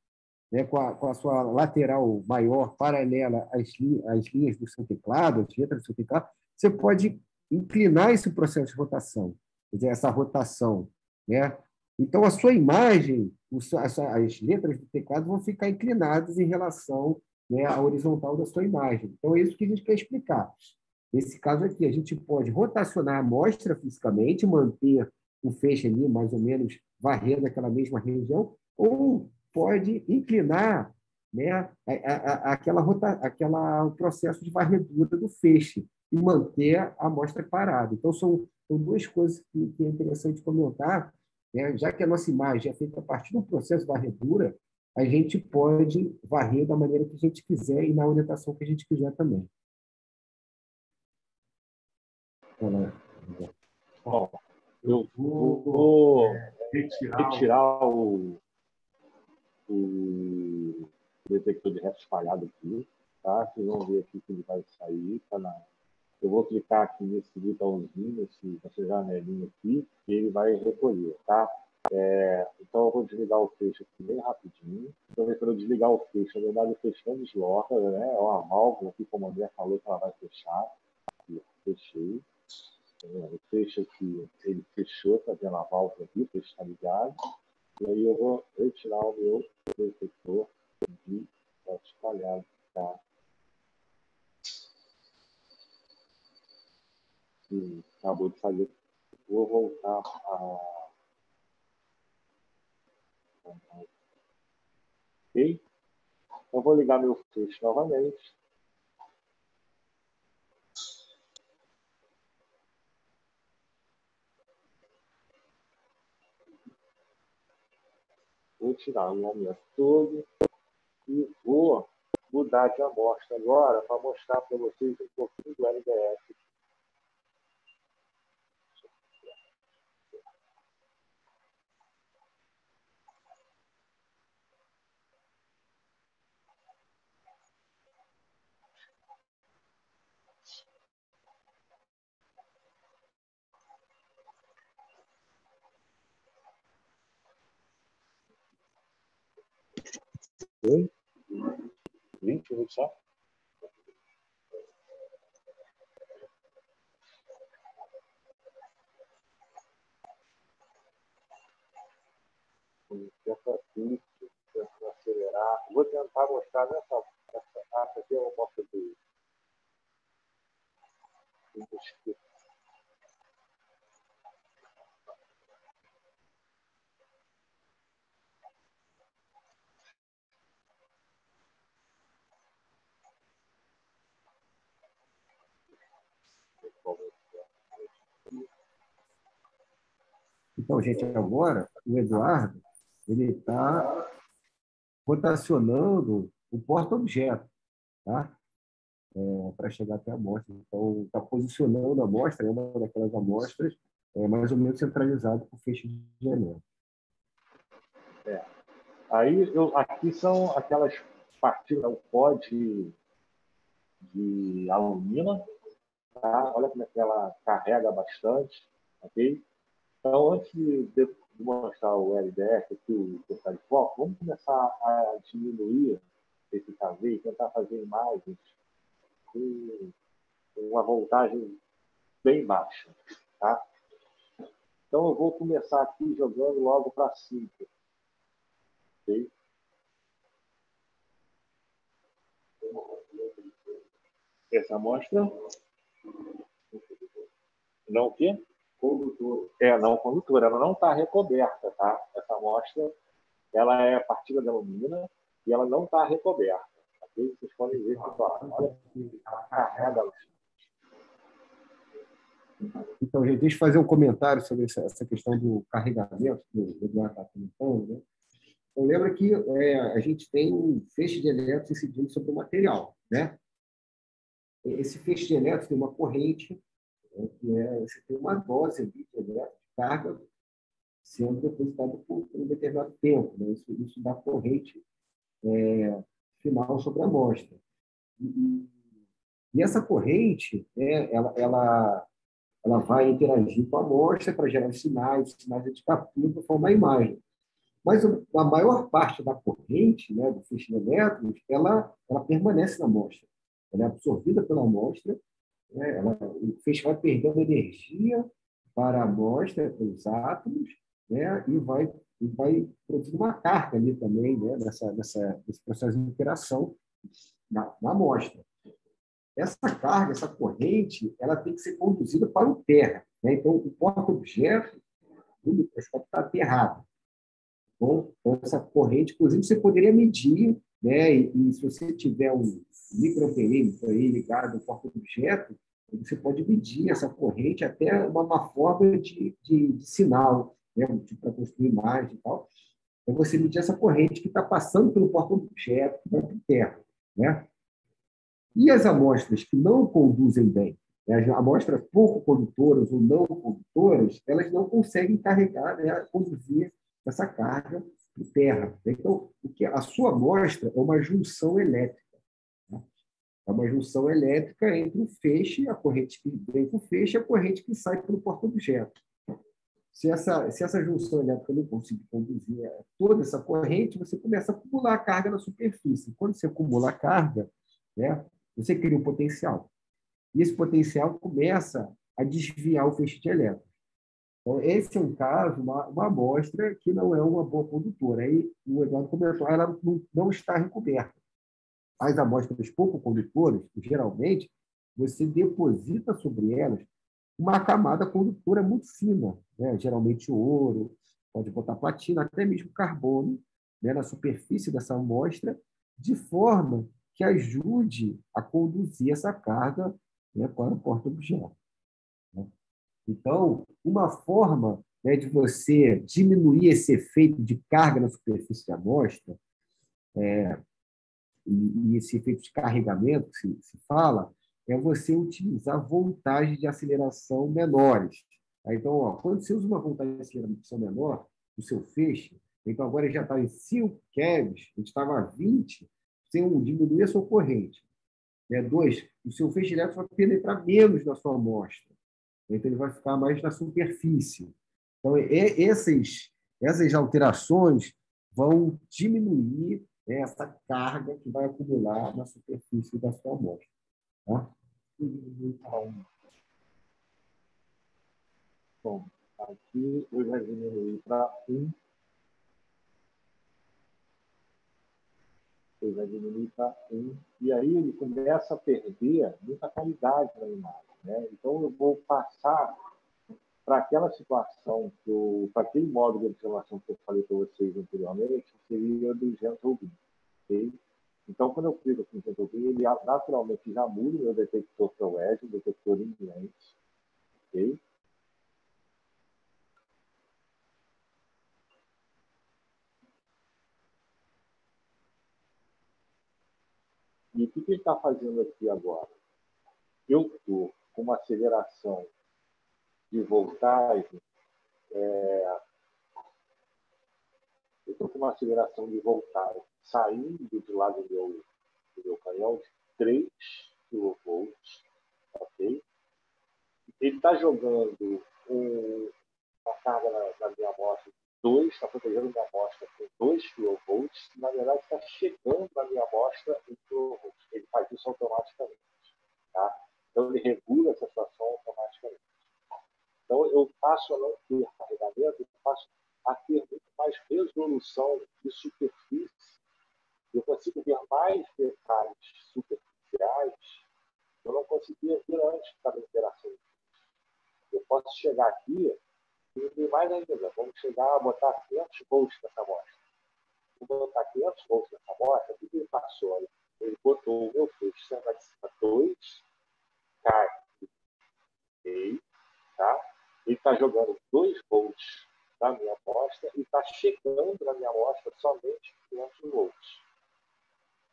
[SPEAKER 3] né, com, a, com a sua lateral maior, paralela às, às linhas do seu teclado, às letras do seu teclado, você pode inclinar esse processo de rotação, dizer, essa rotação. Né? Então, a sua imagem, as letras do teclado vão ficar inclinadas em relação né, à horizontal da sua imagem. Então, é isso que a gente quer explicar. Nesse caso aqui, a gente pode rotacionar a amostra fisicamente, manter o feixe ali mais ou menos varrendo aquela mesma região, ou pode inclinar né, a, a, a, aquela, rota, aquela processo de varredura do feixe e manter a amostra parada. Então, são, são duas coisas que, que é interessante comentar né, já que a nossa imagem é feita a partir do processo varredura, a gente pode varrer da maneira que a gente quiser e na orientação que a gente quiser também.
[SPEAKER 2] Bom, eu vou retirar, retirar o, o detector de reto espalhado aqui, tá? Vocês vão ver aqui que ele vai sair, tá na... Eu vou clicar aqui nesse botãozinho, nesse, nessa janelinha aqui, e ele vai recolher, tá? É, então eu vou desligar o feixe aqui bem rapidinho. Então, quando eu desligar o feixe, na verdade o feixe não desloca, né? É uma válvula aqui, como o André falou, que ela vai fechar. Aqui, fechei. O feixe aqui, ele fechou, tá vendo a válvula aqui, está ligado. E aí eu vou retirar o meu detector de espalhado, tá? Sim, acabou de sair. Vou voltar a Ok? Então, vou ligar meu feixe novamente. Vou tirar o aumento todo e vou mudar de amostra agora para mostrar para vocês um pouquinho do LDS Oi? 20 minutos só? Tenta aqui, tenta acelerar. Vou tentar mostrar nessa. nessa ah, aqui uma mostra do. do
[SPEAKER 3] Então, gente, agora o Eduardo ele está rotacionando o porta-objeto, tá? É, para chegar até a amostra. Então, está posicionando a amostra, é uma daquelas amostras, é, mais ou menos centralizado o feixe de anel.
[SPEAKER 2] É. Aí, eu, aqui são aquelas partículas, o pó de, de alumina, tá? olha como é que ela carrega bastante, ok? Então, antes de mostrar o LDF aqui, o portal de foco, vamos começar a diminuir esse KV e tentar fazer imagens com uma voltagem bem baixa. Tá? Então, eu vou começar aqui jogando logo para 5. Ok? Essa amostra. Não o quê? Condutora. É, não condutora, ela não está recoberta, tá? Essa amostra, ela é partícula de alumina e ela não está recoberta. Ok? Vocês podem ver. Olha ela carrega
[SPEAKER 3] Então, gente, deixa eu fazer um comentário sobre essa questão do carregamento que o Eduardo está comentando. Né? Então, lembra que é, a gente tem um feixe de elétrons incidindo sobre o material. Né? Esse feixe de elétrons tem uma corrente né, que é você tem uma dose ali de de carga sendo depositada por, por um determinado tempo. Né? Isso, isso dá corrente é, final sobre a amostra. E, e essa corrente, né, ela, ela, ela vai interagir com a amostra para gerar sinais, sinais de captura para formar a imagem. Mas a maior parte da corrente, né, do feixe de elétrons, ela, ela permanece na amostra. Ela é absorvida pela amostra né? Ela, o feixe vai perdendo energia para a amostra, para os átomos, né? e vai, e vai produzindo uma carga ali também, né? nessa, nessa, nesse processo de interação na, na amostra. Essa carga, essa corrente, ela tem que ser conduzida para o terra. Né? Então, o porta-objeto do microscópio está aterrado. Bom, então, essa corrente, inclusive, você poderia medir, né? e, e se você tiver um microperímetro aí ligado ao porta-objeto, você pode medir essa corrente até uma, uma forma de, de, de, sinal. né, tipo para construir imagem e tal, é você medir essa corrente que está passando pelo porta-objeto, que vai para a Terra. Né? E as amostras que não conduzem bem, né, as amostras pouco condutoras ou não condutoras, elas não conseguem carregar, né, conduzir essa carga para Terra. Então, o que a sua amostra é uma junção elétrica. É uma junção elétrica entre o feixe, a corrente que vem com o feixe e a corrente que sai pelo porta-objeto. Se essa, se essa junção elétrica não conseguir conduzir toda essa corrente, você começa a acumular carga na superfície. Quando você acumula carga, né, você cria um potencial. E esse potencial começa a desviar o feixe de elétrons. Então, esse é um caso, uma, uma amostra que não é uma boa condutora. Aí o Eduardo comentou, ela não, não está recoberta. As amostras pouco condutoras, geralmente, você deposita sobre elas uma camada condutora muito fina, né? geralmente ouro, pode botar platina, até mesmo carbono, né? na superfície dessa amostra, de forma que ajude a conduzir essa carga né? para o porta-objeto. Né? Então, uma forma né, de você diminuir esse efeito de carga na superfície da amostra, é, e, esse efeito de carregamento que se, se fala, é você utilizar voltagens de aceleração menores. Então, ó, quando você usa uma voltagem de aceleração menor, o seu feixe, então agora já está em 5 kevs, a gente estava a 20, você um, diminui a sua corrente. Né? Dois, o seu feixe elétrico vai penetrar menos na sua amostra. Então, ele vai ficar mais na superfície. Então, é, essas, essas alterações vão diminuir né, essa carga que vai acumular na superfície da sua amostra. Tá?
[SPEAKER 2] Bom, aqui eu já diminui para 1. Eu já diminui para 1. E aí ele começa a perder muita qualidade na imagem. Né? Então eu vou passar para aquela situação, para aquele modo de observação que eu falei para vocês anteriormente, seria 220. Okay? Então, quando eu clico aqui em resolver, ele naturalmente já muda o meu detector para o Edge, o detector em lente. Ok? E o que, que ele está fazendo aqui agora? Eu estou com uma aceleração de voltagem é, eu estou com uma aceleração de voltagem saindo de lá do meu, do meu canhão de 3 kV, ok? Ele está jogando um, uma carga na, na minha amostra 2, está protegendo minha amostra com 2 kV, na verdade está chegando na minha amostra em kV. Ele faz isso automaticamente. Tá? Então ele regula essa situação automaticamente. Então eu passo a não ter carregamento, eu passo a ter muito mais resolução de superfície, eu consigo ver mais detalhes superficiais que eu não conseguia ver antes da interação. Eu posso chegar aqui ainda, vamos chegar a botar 500 volts nessa amostra. Vou botar 500 volts nessa amostra, o que ele passou? Ele botou o meu feixe sendo acima 2, cai, tá? Ele está jogando 2 volts da minha amostra e está chegando na minha amostra somente 500 volts.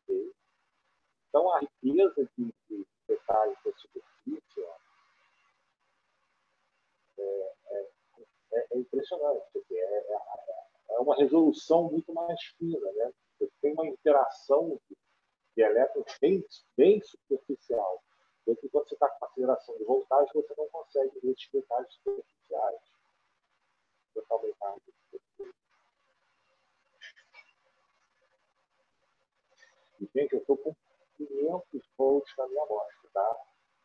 [SPEAKER 2] Okay? Então, a riqueza de, de detalhes da superfície ó, é, é, é, é impressionante. É, é, é, resolução muito mais fina. Né? Você tem uma interação de, elétrons bem, bem superficial. Porque quando você está com aceleração de voltagem, você não consegue ver detalhes superficiais totalmente E, gente, eu estou com 500 volts na minha amostra, tá?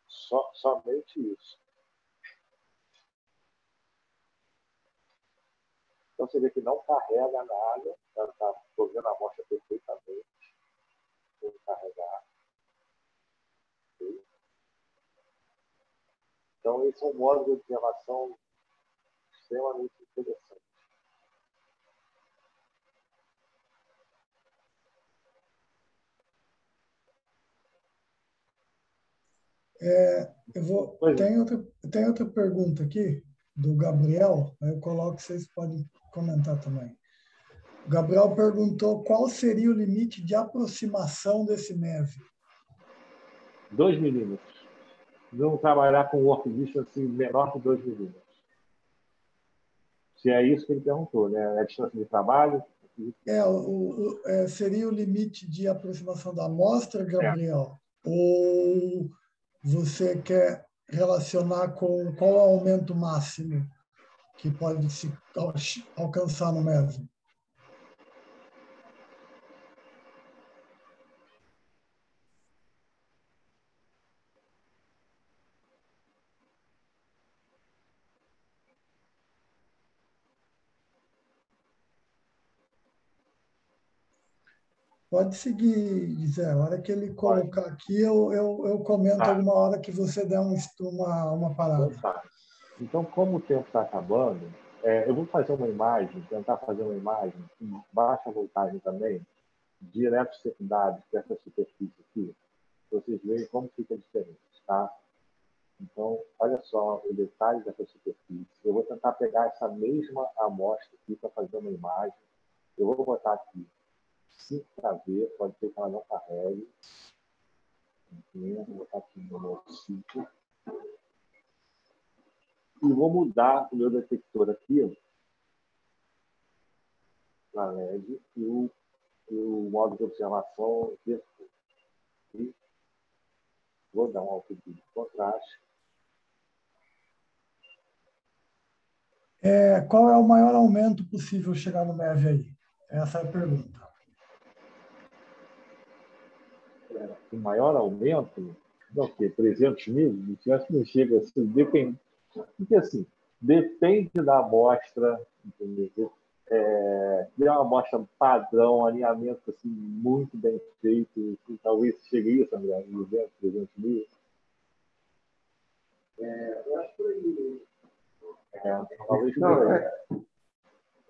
[SPEAKER 2] Só, somente isso. Então, você vê que não carrega nada. Estou tá, vendo a amostra perfeitamente. Vou carregar. Então, esse é um modo de observação extremamente interessante.
[SPEAKER 1] É, eu vou, tem, outra, tem outra pergunta aqui do Gabriel, eu coloco, vocês podem comentar também. O Gabriel perguntou qual seria o limite de aproximação desse MEV.
[SPEAKER 2] 2 milímetros. Não trabalhar com work distance assim, menor que 2 milímetros. Se é isso que ele perguntou, né? É a distância de trabalho?
[SPEAKER 1] É, o, o é, seria o limite de aproximação da amostra, Gabriel? É. Ou você quer relacionar com qual é o aumento máximo que pode se alcançar no MEV? Pode seguir, Gisele. A hora que ele colocar aqui, eu, eu, eu comento tá. alguma hora que você der um, uma, uma parada.
[SPEAKER 2] Tá. Então, como o tempo está acabando, é, eu vou fazer uma imagem, tentar fazer uma imagem com baixa voltagem também, direto secundário dessa superfície aqui, para vocês verem como fica diferente, tá? Então, olha só o detalhe dessa superfície. Eu vou tentar pegar essa mesma amostra aqui para fazer uma imagem. Eu vou botar aqui 5 para ver, pode ser que ela não carregue. Vou botar aqui no meu 5. E vou mudar o meu detector aqui para LED e o, e o modo de observação e vou dar um alto de contraste.
[SPEAKER 1] É, qual é o maior aumento possível chegar no MEV aí? Essa é a pergunta.
[SPEAKER 2] o maior aumento, não sei, 300 mil, acho que não chega assim, depende, porque assim, depende da amostra, entendeu? É, é uma amostra padrão, alinhamento assim, muito bem feito, talvez chegue isso, André, 200, 300 mil. É, eu acho por aí.
[SPEAKER 3] É, talvez não, é,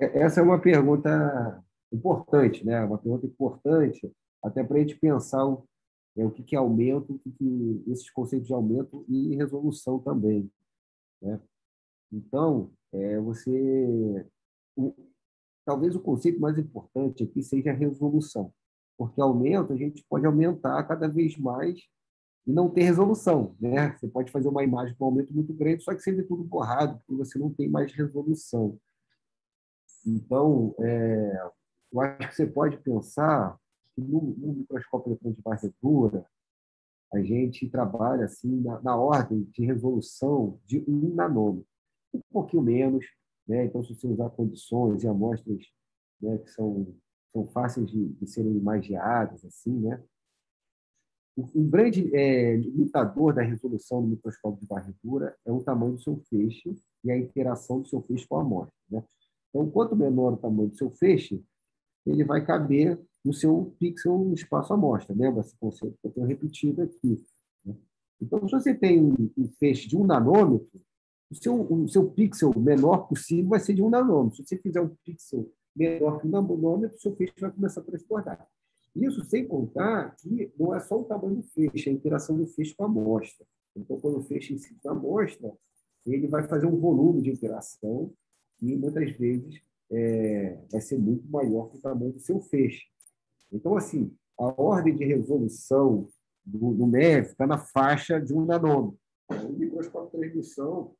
[SPEAKER 3] é, essa é uma pergunta importante, né? Uma pergunta importante, até para a gente pensar o, é, o que, que é aumento, o que, que esses conceitos de aumento e resolução também. Né? Então, é, você. O, talvez o conceito mais importante aqui seja a resolução, porque aumento a gente pode aumentar cada vez mais e não ter resolução. Né? Você pode fazer uma imagem com um aumento muito grande, só que sempre tudo borrado, porque você não tem mais resolução. Então, é, eu acho que você pode pensar no, no microscópio de varredura, a gente trabalha assim na, na, ordem de resolução de um nanômetro, um pouquinho menos. Né? Então, se você usar condições e amostras né, que são, são fáceis de, de serem imagiadas, assim, né? Um grande é, limitador da resolução do microscópio de varredura é o tamanho do seu feixe e a interação do seu feixe com a amostra. Né? Então, quanto menor o tamanho do seu feixe, ele vai caber no seu pixel no espaço amostra. Lembra esse conceito que eu tenho repetido aqui. Né? Então, se você tem um, feixe de um nanômetro, o seu, o seu pixel menor possível vai ser de um nanômetro. Se você fizer um pixel menor que um nanômetro, o seu feixe vai começar a transbordar. Isso sem contar que não é só o tamanho do feixe, é a interação do feixe com a amostra. Então, quando o feixe em si a amostra, ele vai fazer um volume de interação e muitas vezes é, vai ser muito maior que o tamanho do seu feixe. Então, assim, a ordem de resolução do, do MEV está na faixa de um nanômetro. O microscópio de transmissão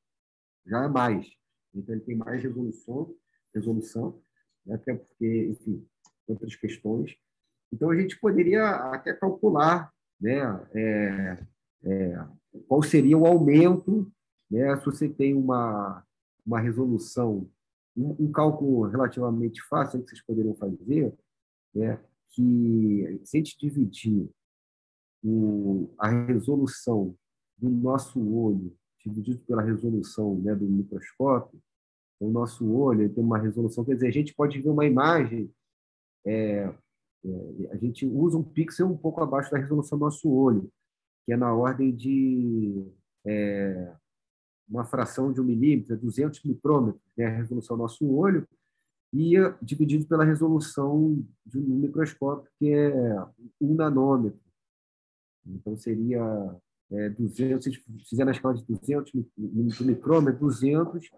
[SPEAKER 3] já é mais. Então, ele tem mais resolução, resolução né? até porque, enfim, outras questões. Então, a gente poderia até calcular né, é, é, qual seria o aumento né, se você tem uma, uma resolução, um, um cálculo relativamente fácil que vocês poderiam fazer, né, que se a gente dividir o, a resolução do nosso olho dividido pela resolução né, do microscópio, o nosso olho tem uma resolução, quer dizer, a gente pode ver uma imagem, é, é, a gente usa um pixel um pouco abaixo da resolução do nosso olho, que é na ordem de é, uma fração de um milímetro, 200 micrômetros, né, a resolução do nosso olho, e dividido pela resolução de um microscópio, que é um nanômetro. Então, seria é, 200, se fizer na escala de 200 micrômetros, 200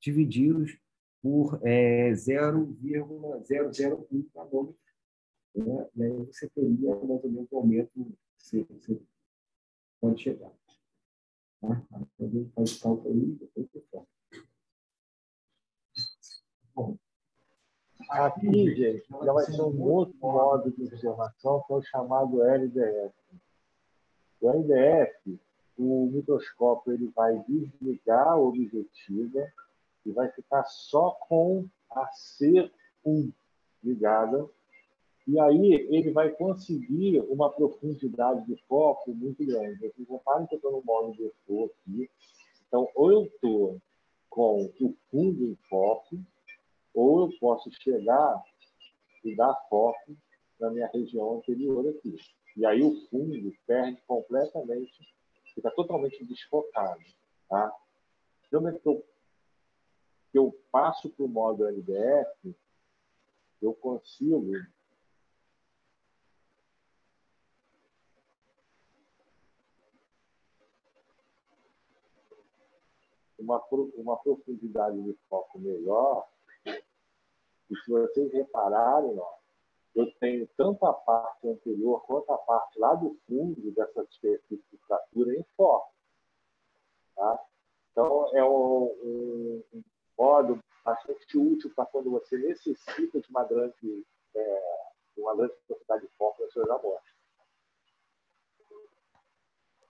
[SPEAKER 3] divididos por é, 0,001 nanômetro. Né? E aí você teria mais ou menos o aumento que você pode chegar. Tá? Então, faz o cálculo aí depois você.
[SPEAKER 2] Bom, aqui, gente, já vai ter um outro modo de observação, que é o chamado LDF. O LDF, o microscópio ele vai desligar a objetiva e vai ficar só com a C1 ligada. E aí ele vai conseguir uma profundidade de foco muito grande. Vocês reparem que eu estou no modo vetor aqui. Então, ou eu estou com o fundo em foco, ou eu posso chegar e dar foco na minha região anterior aqui. E aí o fundo perde completamente, fica totalmente desfocado. Tá? No que eu, eu passo para o modo LDF, eu consigo uma, uma profundidade de foco melhor. E se vocês repararem, ó, eu tenho tanto a parte anterior quanto a parte lá do fundo dessa superfície de fratura em foco. Tá? Então, é um, um, modo bastante útil para quando você necessita de uma grande, é, uma grande profundidade de foco nas suas amostras.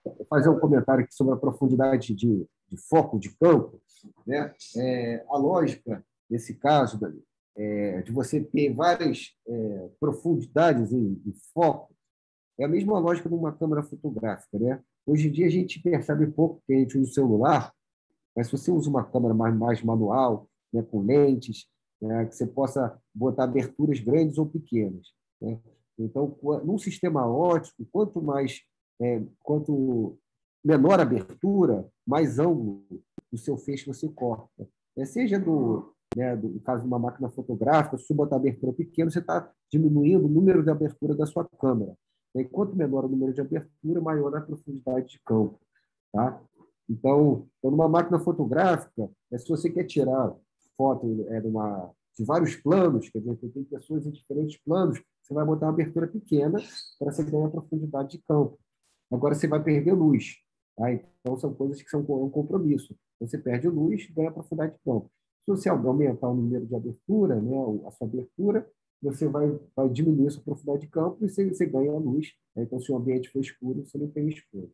[SPEAKER 3] Vou fazer um comentário aqui sobre a profundidade de, de foco de campo. Né? É, a lógica, nesse caso, Dani, é, de você ter várias é, profundidades em, foco, é a mesma lógica de uma câmera fotográfica. Né? Hoje em dia a gente percebe pouco que a gente usa o celular, mas se você usa uma câmera mais, mais manual, né, com lentes, né, que você possa botar aberturas grandes ou pequenas. Né? Então, num sistema ótico, quanto mais, é, quanto menor a abertura, mais ângulo do seu feixe você corta. É, seja do, né, no caso de uma máquina fotográfica, se botar abertura pequena, você está diminuindo o número de abertura da sua câmera. E quanto menor o número de abertura, maior a profundidade de campo. Tá? Então, então numa máquina fotográfica, é, se você quer tirar foto é, de, de vários planos, quer dizer, tem pessoas em diferentes planos, você vai botar uma abertura pequena para você ganhar profundidade de campo. Agora, você vai perder luz. Tá? Então, são coisas que são um compromisso. Você perde luz ganha profundidade de campo. Se você aumentar o número de abertura, né, a sua abertura, você vai, vai diminuir a sua profundidade de campo e você, você ganha a luz. Né? Então, se o ambiente for escuro, você não tem escuro.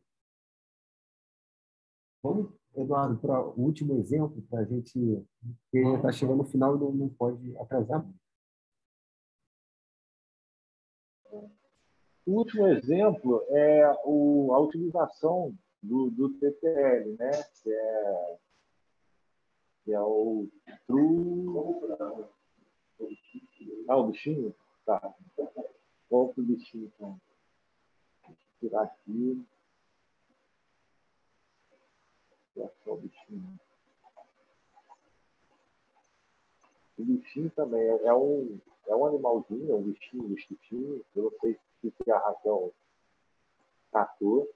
[SPEAKER 3] Vamos, Eduardo, para o último exemplo, para a gente. Porque já está chegando no final e não, não pode atrasar.
[SPEAKER 2] O último exemplo é o, a utilização do, do TTL, né? que é que é o True. Ah, o bichinho? Tá. Qual que o bichinho então? Vou tirar aqui. Vou o bichinho. O bichinho também é, é, um, é um animalzinho, é um bichinho, um bichinho. Eu não sei se a Raquel catou.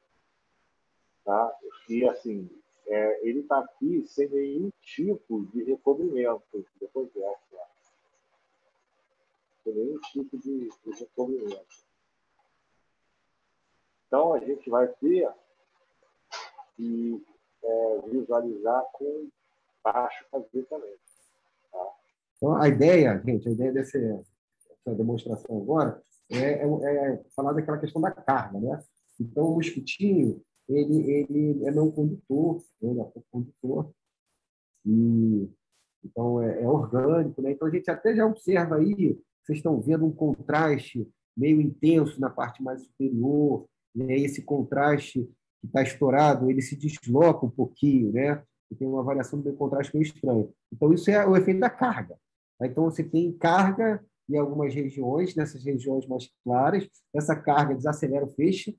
[SPEAKER 2] Tá? E assim, é, ele está aqui sem nenhum tipo de recobrimento. Depois dessa. Sem nenhum tipo de, de recobrimento. Então, a gente vai ter que é, visualizar com baixo também. Tá?
[SPEAKER 3] Então, a ideia, gente, a ideia dessa, dessa demonstração agora é, é, é, falar daquela questão da carga, né? Então, o mosquitinho, ele, ele é não condutor, né? ele é condutor, e, então é, é, orgânico. Né? Então a gente até já observa aí, vocês estão vendo um contraste meio intenso na parte mais superior, né? esse contraste que está estourado, ele se desloca um pouquinho, né? E tem uma variação do contraste meio estranha. Então, isso é o efeito da carga. Tá? Então, você tem carga em algumas regiões, nessas regiões mais claras, essa carga desacelera o feixe,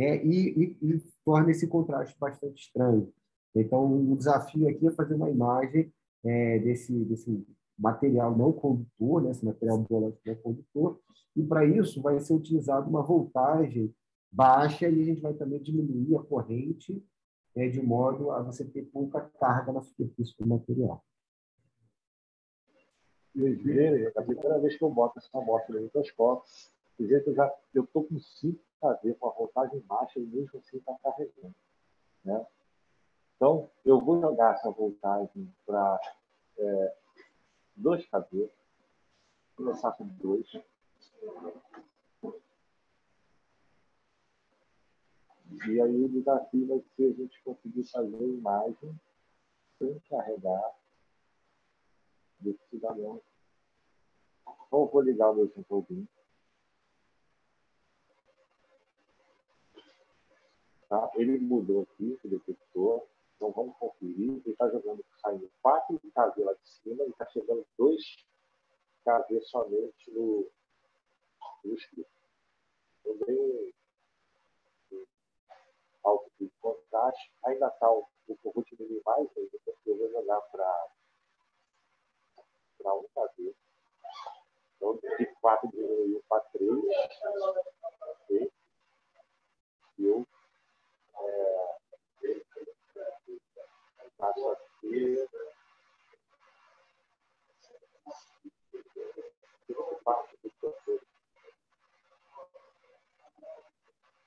[SPEAKER 3] né? e, e, e torna esse contraste bastante estranho. Então, o desafio aqui é fazer uma imagem é, desse, desse material não condutor, né? esse material biológico não condutor, e para isso vai ser utilizado uma voltagem baixa e a gente vai também diminuir a corrente é, de modo a você ter pouca carga na superfície do material.
[SPEAKER 2] Verem, é a primeira vez que eu boto essa amostra no microscópio, eu já estou com 5 kV com a voltagem baixa e mesmo assim está carregando. Né? Então, eu vou jogar essa voltagem para é, 2 kV, começar com 2. E aí o desafio vai ser a gente conseguir fazer a imagem sem carregar desse cidadão. Então, vou ligar o meu centro Tá? Ele mudou aqui, o detector. Então vamos conferir. Ele está jogando, saindo 4 KV lá de cima e está chegando 2 KV somente no, no escrito. Também alto de contraste. Ainda está o, o vou diminuir mais ainda, eu vou jogar para para 1 KV. Então, de 4 diminuiu para 3. Ok? E eu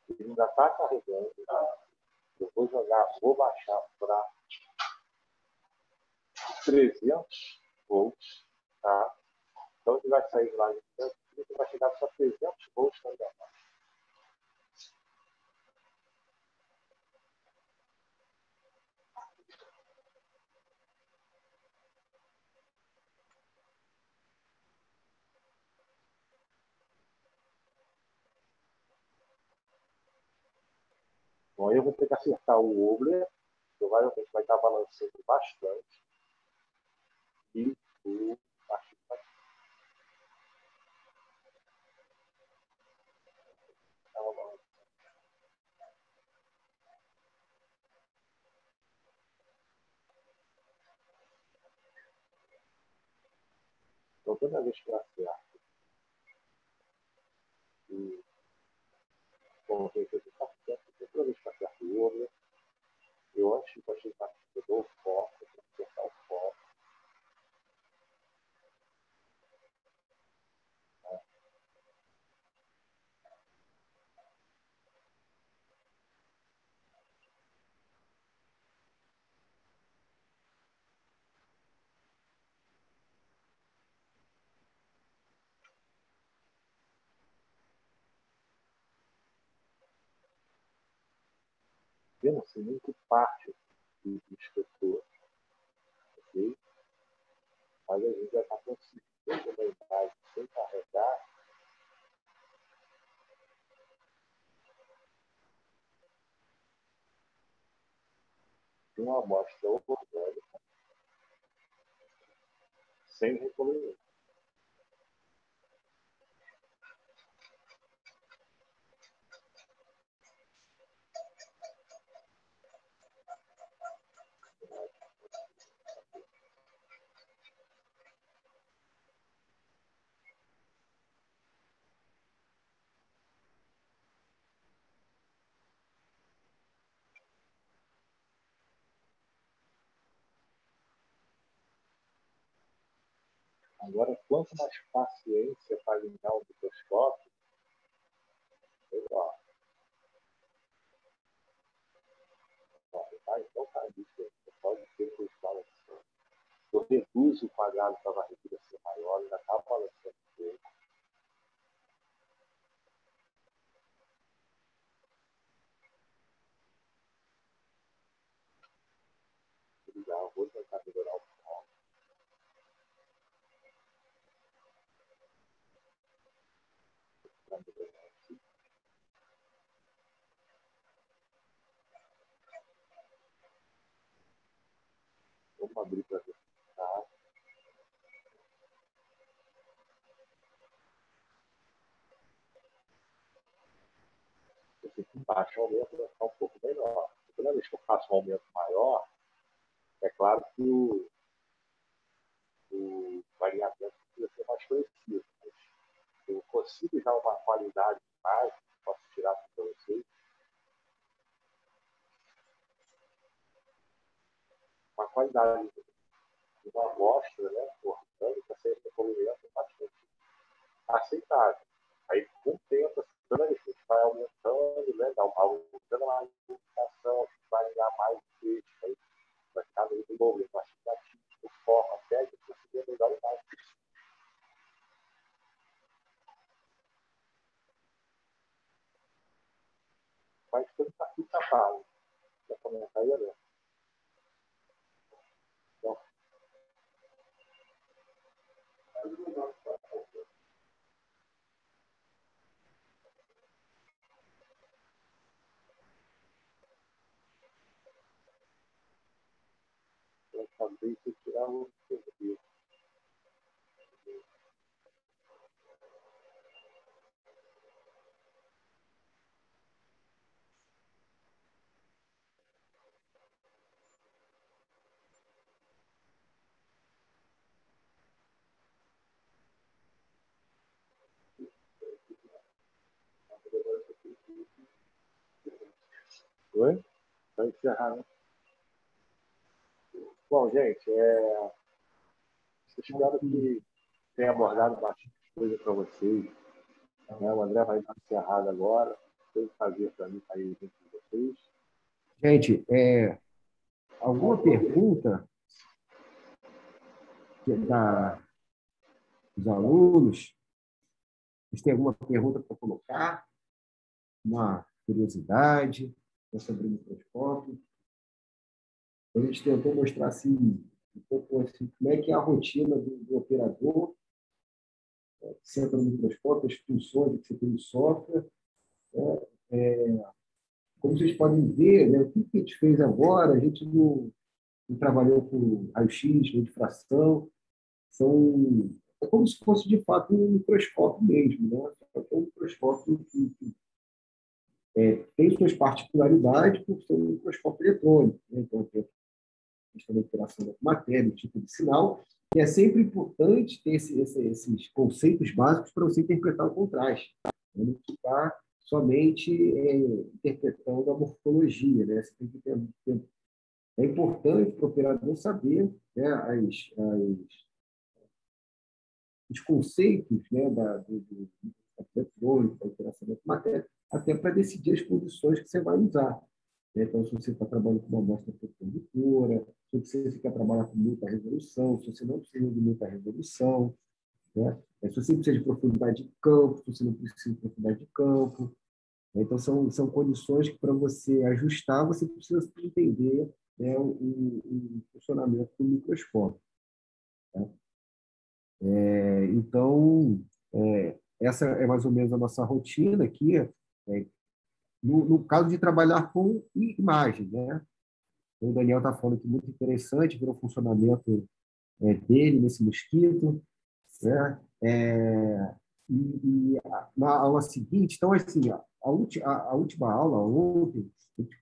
[SPEAKER 2] Ele ainda está carregando. Tá? Eu vou jogar, vou baixar para 300 volts. Tá? Então ele vai sair lá de e vai chegar só 300 volts na. Bom, aí eu vou ter que acertar o Obler, provavelmente vai estar balançando bastante. E o Então, toda vez que eu acerto e com o efeito de toda vez que o ovo, eu antes de continuar, eu dou o foco, eu acertar o foco. Eu não sei nem que parte do inspetor, ok? Mas a gente já está conseguindo uma imagem sem carregar de uma amostra orgânica sem recolhimento. Agora, quanto mais paciência para alinhar o microscópio, melhor. Tá? Então, cara, isso pode ser que eu falo Eu reduzo o quadrado para a varredura ser maior, ainda está balançando pouco. Vou tentar melhorar o Vamos abrir para ver. Tá? Esse aqui embaixo o aumento vai ficar um pouco menor. Toda vez que eu faço um aumento maior, é claro que o, o variamento precisa ser mais preciso. Mas eu consigo já uma qualidade mais, posso tirar para vocês, qualidade de uma amostra né, orgânica sem esse polimento bastante aceitável. Aí, com o tempo, assim, a gente vai aumentando, né, aumentando a alimentação, vai ganhar mais peixe, aí vai ficar desenvolvendo mais criativo, forma, até que conseguir melhor imagem. Mas tudo está tudo capaz. Quer comentar aí, André? Eu acabei de tirar o serviço. Oi? Para encerrar, né? Bom, gente, é... espero que tenha abordado bastante coisa para vocês. Né? O André vai dar encerrado agora. Tem que fazer para mim sair junto com vocês.
[SPEAKER 3] Gente, é, alguma pergunta que- da, dos alunos? Vocês têm alguma pergunta para colocar? Uma curiosidade sobre o microscópio? A gente tentou mostrar assim, um pouco assim, como é que é a rotina do, do operador, né, que senta no microscópio, as funções que você tem no software. né, é, como vocês podem ver, né, o que a gente fez agora, a gente não, não trabalhou com raio-x, nem são é como se fosse de fato um microscópio mesmo, né? É um microscópio que, que é, tem suas particularidades por ser um microscópio eletrônico, né? então tem a questão da interação da matéria, o tipo de sinal, e é sempre importante ter esse, esse, esses conceitos básicos para você interpretar o contraste, né? não ficar somente é, interpretando a morfologia, né? Você tem que ter, é importante para o operador saber né, as, as, os conceitos né, da, do, do, eletrônico, da interação da matéria, até para decidir as condições que você vai usar. né? Então, se você está trabalhando com uma amostra condutora, se você quer trabalhar com muita resolução, se você não precisa de muita resolução, né? se você precisa de profundidade de campo, se você não precisa de profundidade de campo. Então, são, são condições que, para você ajustar, você precisa entender né, o, o, funcionamento do microscópio. Tá? É, então, é, essa é mais ou menos a nossa rotina aqui, é, no, no, caso de trabalhar com imagem. Né? O Daniel está falando que muito interessante ver o funcionamento é, dele nesse mosquito. Né? É, e, e, na aula seguinte, então, assim, a, a, a última aula, ontem,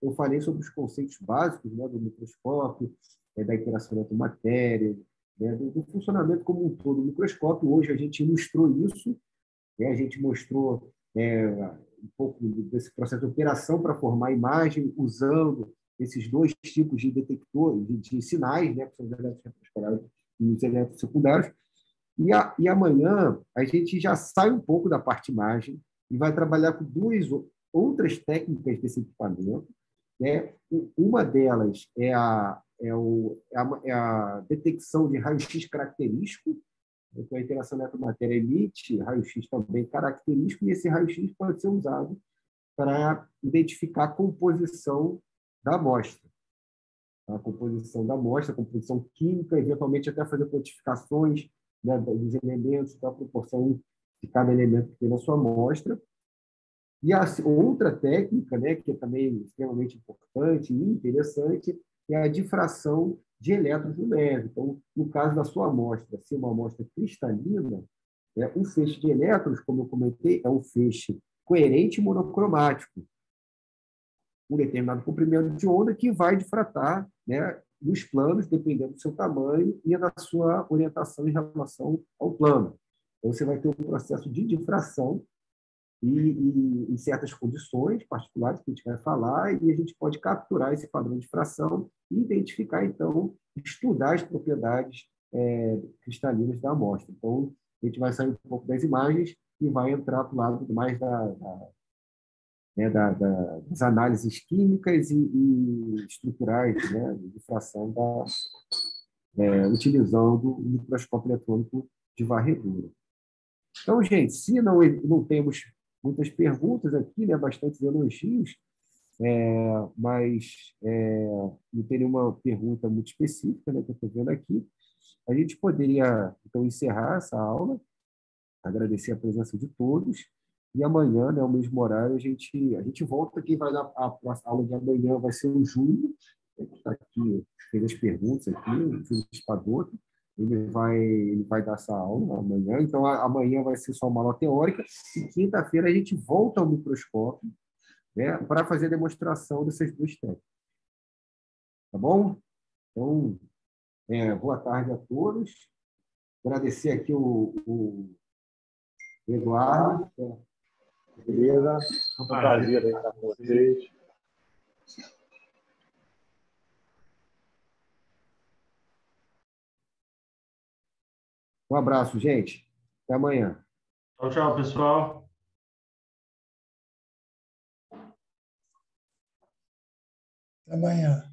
[SPEAKER 3] eu falei sobre os conceitos básicos né, do microscópio, é, da interação com matéria, né, do, do, funcionamento como um todo do microscópio. Hoje a gente ilustrou isso, né, a gente mostrou é, um pouco desse processo de operação para formar imagem, usando esses dois tipos de detector, de, de sinais, né, que são os elétrons e os elétrons secundários. E, a, e amanhã a gente já sai um pouco da parte imagem e vai trabalhar com duas outras técnicas desse equipamento. Né? Uma delas é a, é, o, é a, é a detecção de raio-x característico, então a interação eletromatéria emite raio-x também característico, e esse raio-x pode ser usado para identificar a composição da amostra. A composição da amostra, a composição química, eventualmente até fazer quantificações né, dos elementos, da proporção de cada elemento que tem na sua amostra. E a outra técnica, né, que é também extremamente importante e interessante, é a difração de elétrons no leve. Então, no caso da sua amostra, ser uma amostra cristalina, né, um feixe de elétrons, como eu comentei, é um feixe coerente monocromático, um determinado comprimento de onda que vai difratar né, nos planos, dependendo do seu tamanho e da sua orientação em relação ao plano. Então, você vai ter um processo de difração e, e, em certas condições particulares que a gente vai falar, e a gente pode capturar esse padrão de fração e identificar, então, estudar as propriedades é, cristalinas da amostra. Então, a gente vai sair um pouco das imagens e vai entrar para o lado mais da, da, né, da, da, das análises químicas e, e estruturais né, de fração da, é, utilizando o microscópio eletrônico de varredura. Então, gente, se não, não temos muitas perguntas aqui, né, bastantes elogios, é, mas é, não tem nenhuma pergunta muito específica né, que eu estou vendo aqui, a gente poderia, então, encerrar essa aula, agradecer a presença de todos, e amanhã, né, ao mesmo horário, a gente, a gente volta. Quem vai dar a, a aula de amanhã vai ser o Júlio, que está aqui, fez as perguntas aqui, o Júlio Espadoto. Ele vai, ele vai dar essa aula amanhã. Então, amanhã vai ser só uma aula teórica. E quinta-feira a gente volta ao microscópio né, para fazer a demonstração dessas duas técnicas. Tá bom? Então, é, boa tarde a todos. Agradecer aqui o, o Eduardo.
[SPEAKER 2] Beleza? É um prazer estar com vocês.
[SPEAKER 3] Um abraço, gente. Até amanhã.
[SPEAKER 6] Tchau, tchau, pessoal.
[SPEAKER 1] Até amanhã.